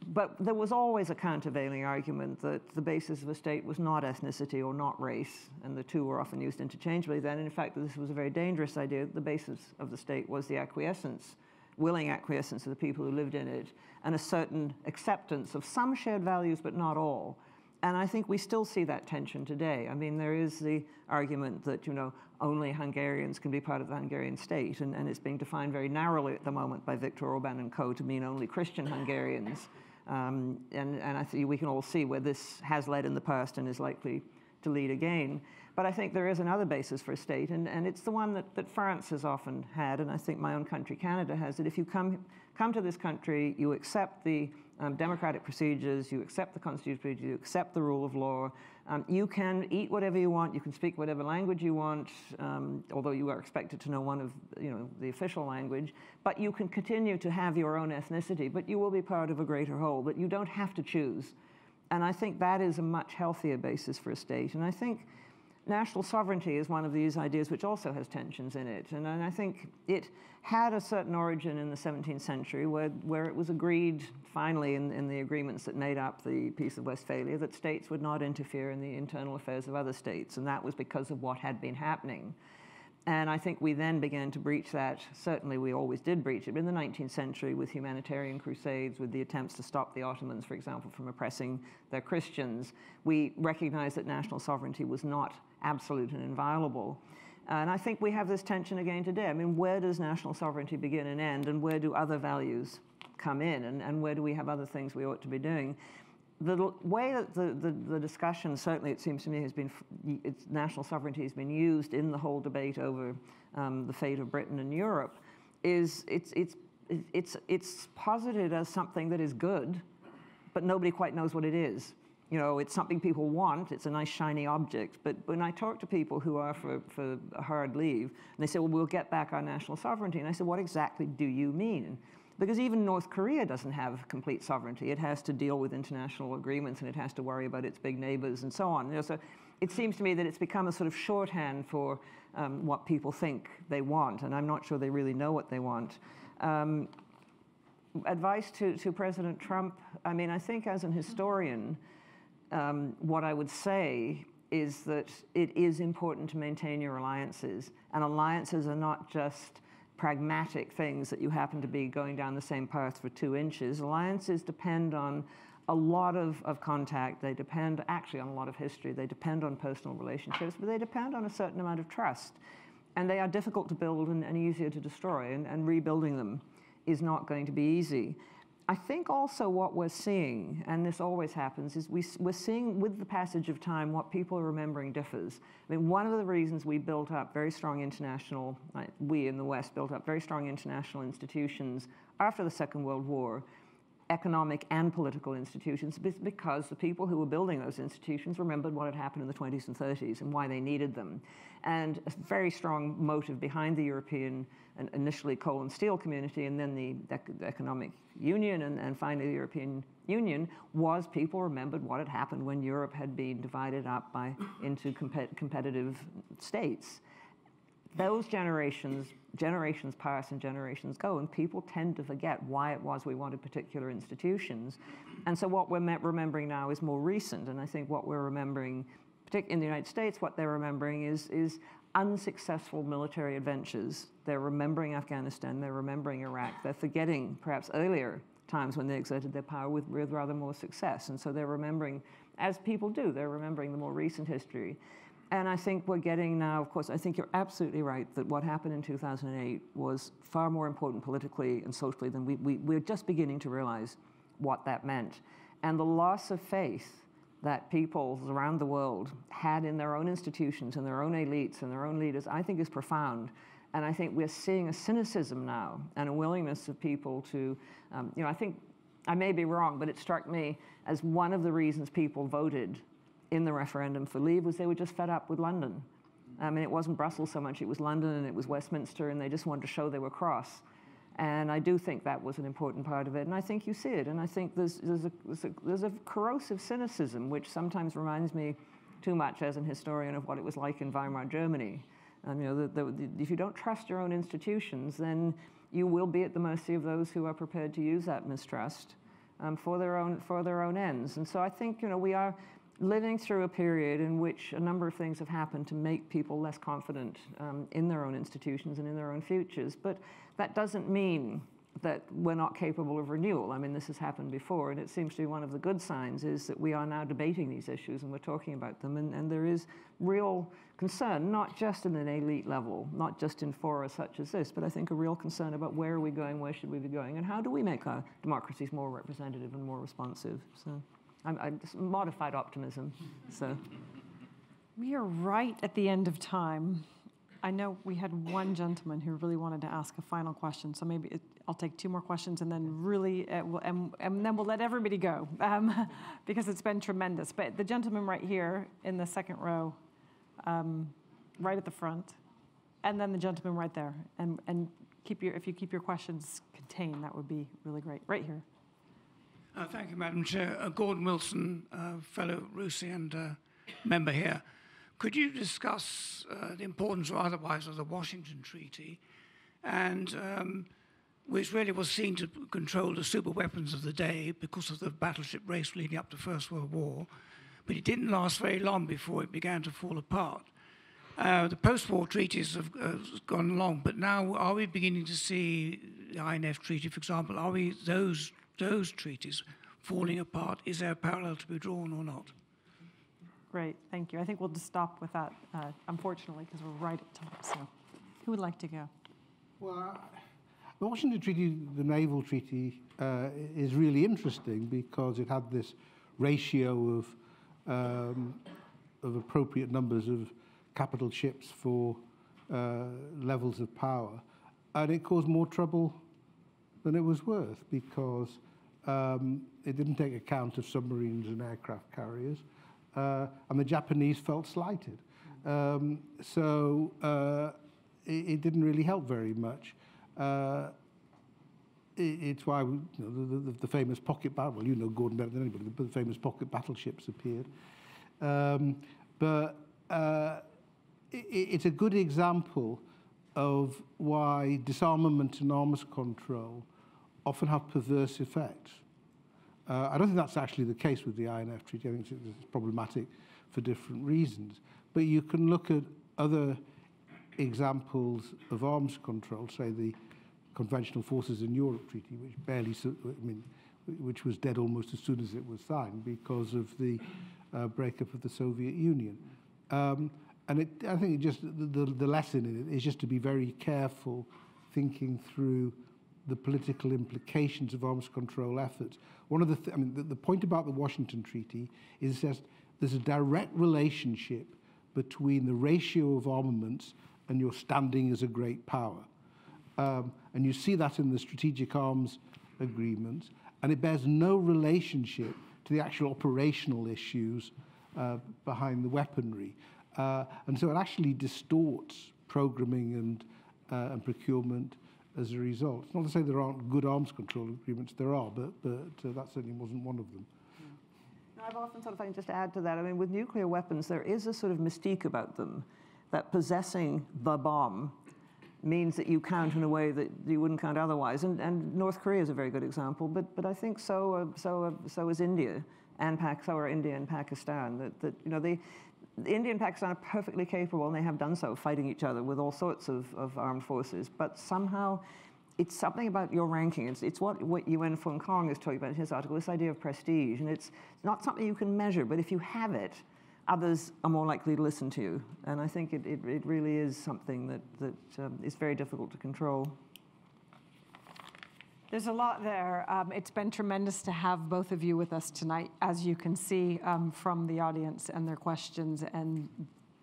But there was always a countervailing argument that the basis of a state was not ethnicity or not race, and the two were often used interchangeably then. And in fact, this was a very dangerous idea. The basis of the state was the acquiescence, willing acquiescence of the people who lived in it, and a certain acceptance of some shared values, but not all. And I think we still see that tension today. I mean, there is the argument that, you know, only Hungarians can be part of the Hungarian state, and, and it's being defined very narrowly at the moment by Viktor Orban and co. to mean only Christian Hungarians. Um, and, and I think we can all see where this has led in the past and is likely to lead again. But I think there is another basis for a state, and, and it's the one that, that France has often had, and I think my own country, Canada, has that if you come, come to this country, you accept the um, democratic procedures, you accept the constitution, you accept the rule of law, um, you can eat whatever you want, you can speak whatever language you want, um, although you are expected to know one of you know, the official language, but you can continue to have your own ethnicity, but you will be part of a greater whole, that you don't have to choose. And I think that is a much healthier basis for a state. And I think national sovereignty is one of these ideas which also has tensions in it. And, and I think it had a certain origin in the 17th century where, where it was agreed finally in, in the agreements that made up the Peace of Westphalia that states would not interfere in the internal affairs of other states. And that was because of what had been happening. And I think we then began to breach that. Certainly, we always did breach it. But in the 19th century, with humanitarian crusades, with the attempts to stop the Ottomans, for example, from oppressing their Christians, we recognized that national sovereignty was not absolute and inviolable. And I think we have this tension again today. I mean, where does national sovereignty begin and end, and where do other values come in, and, and where do we have other things we ought to be doing? the way that the, the, the, discussion, certainly it seems to me, has been, national sovereignty has been used in the whole debate over um, the fate of Britain and Europe, is it's, it's, it's, it's posited as something that is good, but nobody quite knows what it is. You know, it's something people want, it's a nice shiny object. But when I talk to people who are for, for a hard leave, and they say, well, we'll get back our national sovereignty. And I say, what exactly do you mean? Because even North Korea doesn't have complete sovereignty. It has to deal with international agreements and it has to worry about its big neighbors and so on. You know, so it seems to me that it's become a sort of shorthand for um, what people think they want, and I'm not sure they really know what they want. Um, advice to, to President Trump I mean, I think as an historian, um, what I would say is that it is important to maintain your alliances, and alliances are not just pragmatic things that you happen to be going down the same path for two inches. Alliances depend on a lot of, of contact. They depend actually on a lot of history. They depend on personal relationships, but they depend on a certain amount of trust. And they are difficult to build and, and easier to destroy, and, and rebuilding them is not going to be easy. I think also what we're seeing, and this always happens, is we, we're seeing with the passage of time what people are remembering differs. I mean, one of the reasons we built up very strong international, uh, we in the West built up very strong international institutions after the Second World War economic and political institutions because the people who were building those institutions remembered what had happened in the 20s and 30s and why they needed them. And a very strong motive behind the European, and initially coal and steel community, and then the, economic union, and, and finally the European Union, was people remembered what had happened when Europe had been divided up by, into compet competitive states those generations, generations pass and generations go, and people tend to forget why it was we wanted particular institutions. And so what we're remembering now is more recent, and I think what we're remembering, particularly in the United States, what they're remembering is, is unsuccessful military adventures. They're remembering Afghanistan, they're remembering Iraq, they're forgetting perhaps earlier times when they exerted their power with, with rather more success. And so they're remembering, as people do, they're remembering the more recent history. And I think we're getting now, of course, I think you're absolutely right that what happened in 2008 was far more important politically and socially than we, we, we're just beginning to realize what that meant. And the loss of faith that peoples around the world had in their own institutions and their own elites and their own leaders, I think is profound. And I think we're seeing a cynicism now and a willingness of people to, um, you know, I think I may be wrong, but it struck me as one of the reasons people voted in the referendum for leave was they were just fed up with London. I mean, it wasn't Brussels so much, it was London and it was Westminster, and they just wanted to show they were cross. And I do think that was an important part of it, and I think you see it. And I think there's, there's, a, there's, a, corrosive cynicism, which sometimes reminds me too much as an historian of what it was like in Weimar Germany. You know, the, the, the, if you don't trust your own institutions, then you will be at the mercy of those who are prepared to use that mistrust um, for their own for their own ends. And so I think you know we are living through a period in which a number of things have happened to make people less confident um, in their own institutions and in their own futures. But that doesn't mean that we're not capable of renewal. I mean, this has happened before, and it seems to be one of the good signs is that we are now debating these issues and we're talking about them, and, and there is real concern, not just in an elite level, not just in fora such as this, but I think a real concern about where are we going, where should we be going, and how do we make our democracies more representative and more responsive. So I'm, I'm just modified optimism. So We are right at the end of time. I know we had one gentleman who really wanted to ask a final question, so maybe it, I'll take two more questions and then really, uh, and, and then we'll let everybody go um, because it's been tremendous. But the gentleman right here in the second row, um, right at the front, and then the gentleman right there, and and keep your if you keep your questions contained, that would be really great. Right here. Uh, thank you, Madam Chair. Uh, Gordon Wilson, uh, fellow RUSI and uh, member here. Could you discuss uh, the importance or otherwise of the Washington Treaty, and um, which really was seen to control the super weapons of the day because of the battleship race leading up to the First World War, but it didn't last very long before it began to fall apart. Uh, the post-war treaties have gone along, but now are we beginning to see the INF Treaty, for example, are we those those treaties falling apart? Is there a parallel to be drawn or not? Great, thank you. I think we'll just stop with that, uh, unfortunately, because we're right at time. So, who would like to go? Well, the Washington Treaty, the naval treaty, uh, is really interesting because it had this ratio of um, of appropriate numbers of capital ships for uh, levels of power, and it caused more trouble than it was worth because um, it didn't take account of submarines and aircraft carriers, uh, and the Japanese felt slighted. Um, so uh, it, it, didn't really help very much. Uh, it, it's why we, you know, the, the, the, famous pocket battle, well, you know Gordon better than anybody, the, the famous pocket battleships appeared. Um, but uh, it, it's a good example of why disarmament and arms control often have perverse effects. Uh, I don't think that's actually the case with the INF Treaty. I think it's problematic for different reasons. But you can look at other examples of arms control, say the Conventional Forces in Europe Treaty, which barely, I mean, which was dead almost as soon as it was signed because of the uh, breakup of the Soviet Union. Um, and it, I think just the, the lesson in it is just to be very careful thinking through the political implications of arms control efforts. One of the, th I mean, the, the point about the Washington Treaty is that there's a direct relationship between the ratio of armaments and your standing as a great power. Um, and you see that in the strategic arms agreements, and it bears no relationship to the actual operational issues uh, behind the weaponry. Uh, and so it actually distorts programming and, uh, and procurement as a result. It's not to say there aren't good arms control agreements, there are, but, but uh, that certainly wasn't one of them. I've often sort of, think, just add to that, I mean, with nuclear weapons, there is a sort of mystique about them that possessing the bomb means that you count in a way that you wouldn't count otherwise. And, and North Korea is a very good example, but, but I think so, uh, so, uh, so is India, and Pac, so are India and Pakistan. That, that you know, they, India and Pakistan are perfectly capable, and they have done so, fighting each other with all sorts of, of armed forces. But somehow, it's something about your ranking. It's, it's what, what Yuen Foong Khong is talking about in his article, this idea of prestige. And it's not something you can measure, but if you have it, others are more likely to listen to you. And I think it, it, it really is something that, that um, is very difficult to control. There's a lot there. Um, it's been tremendous to have both of you with us tonight, as you can see um, from the audience and their questions and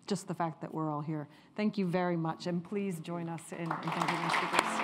just the fact that we're all here. Thank you very much, and please join us in, in thanking our speakers.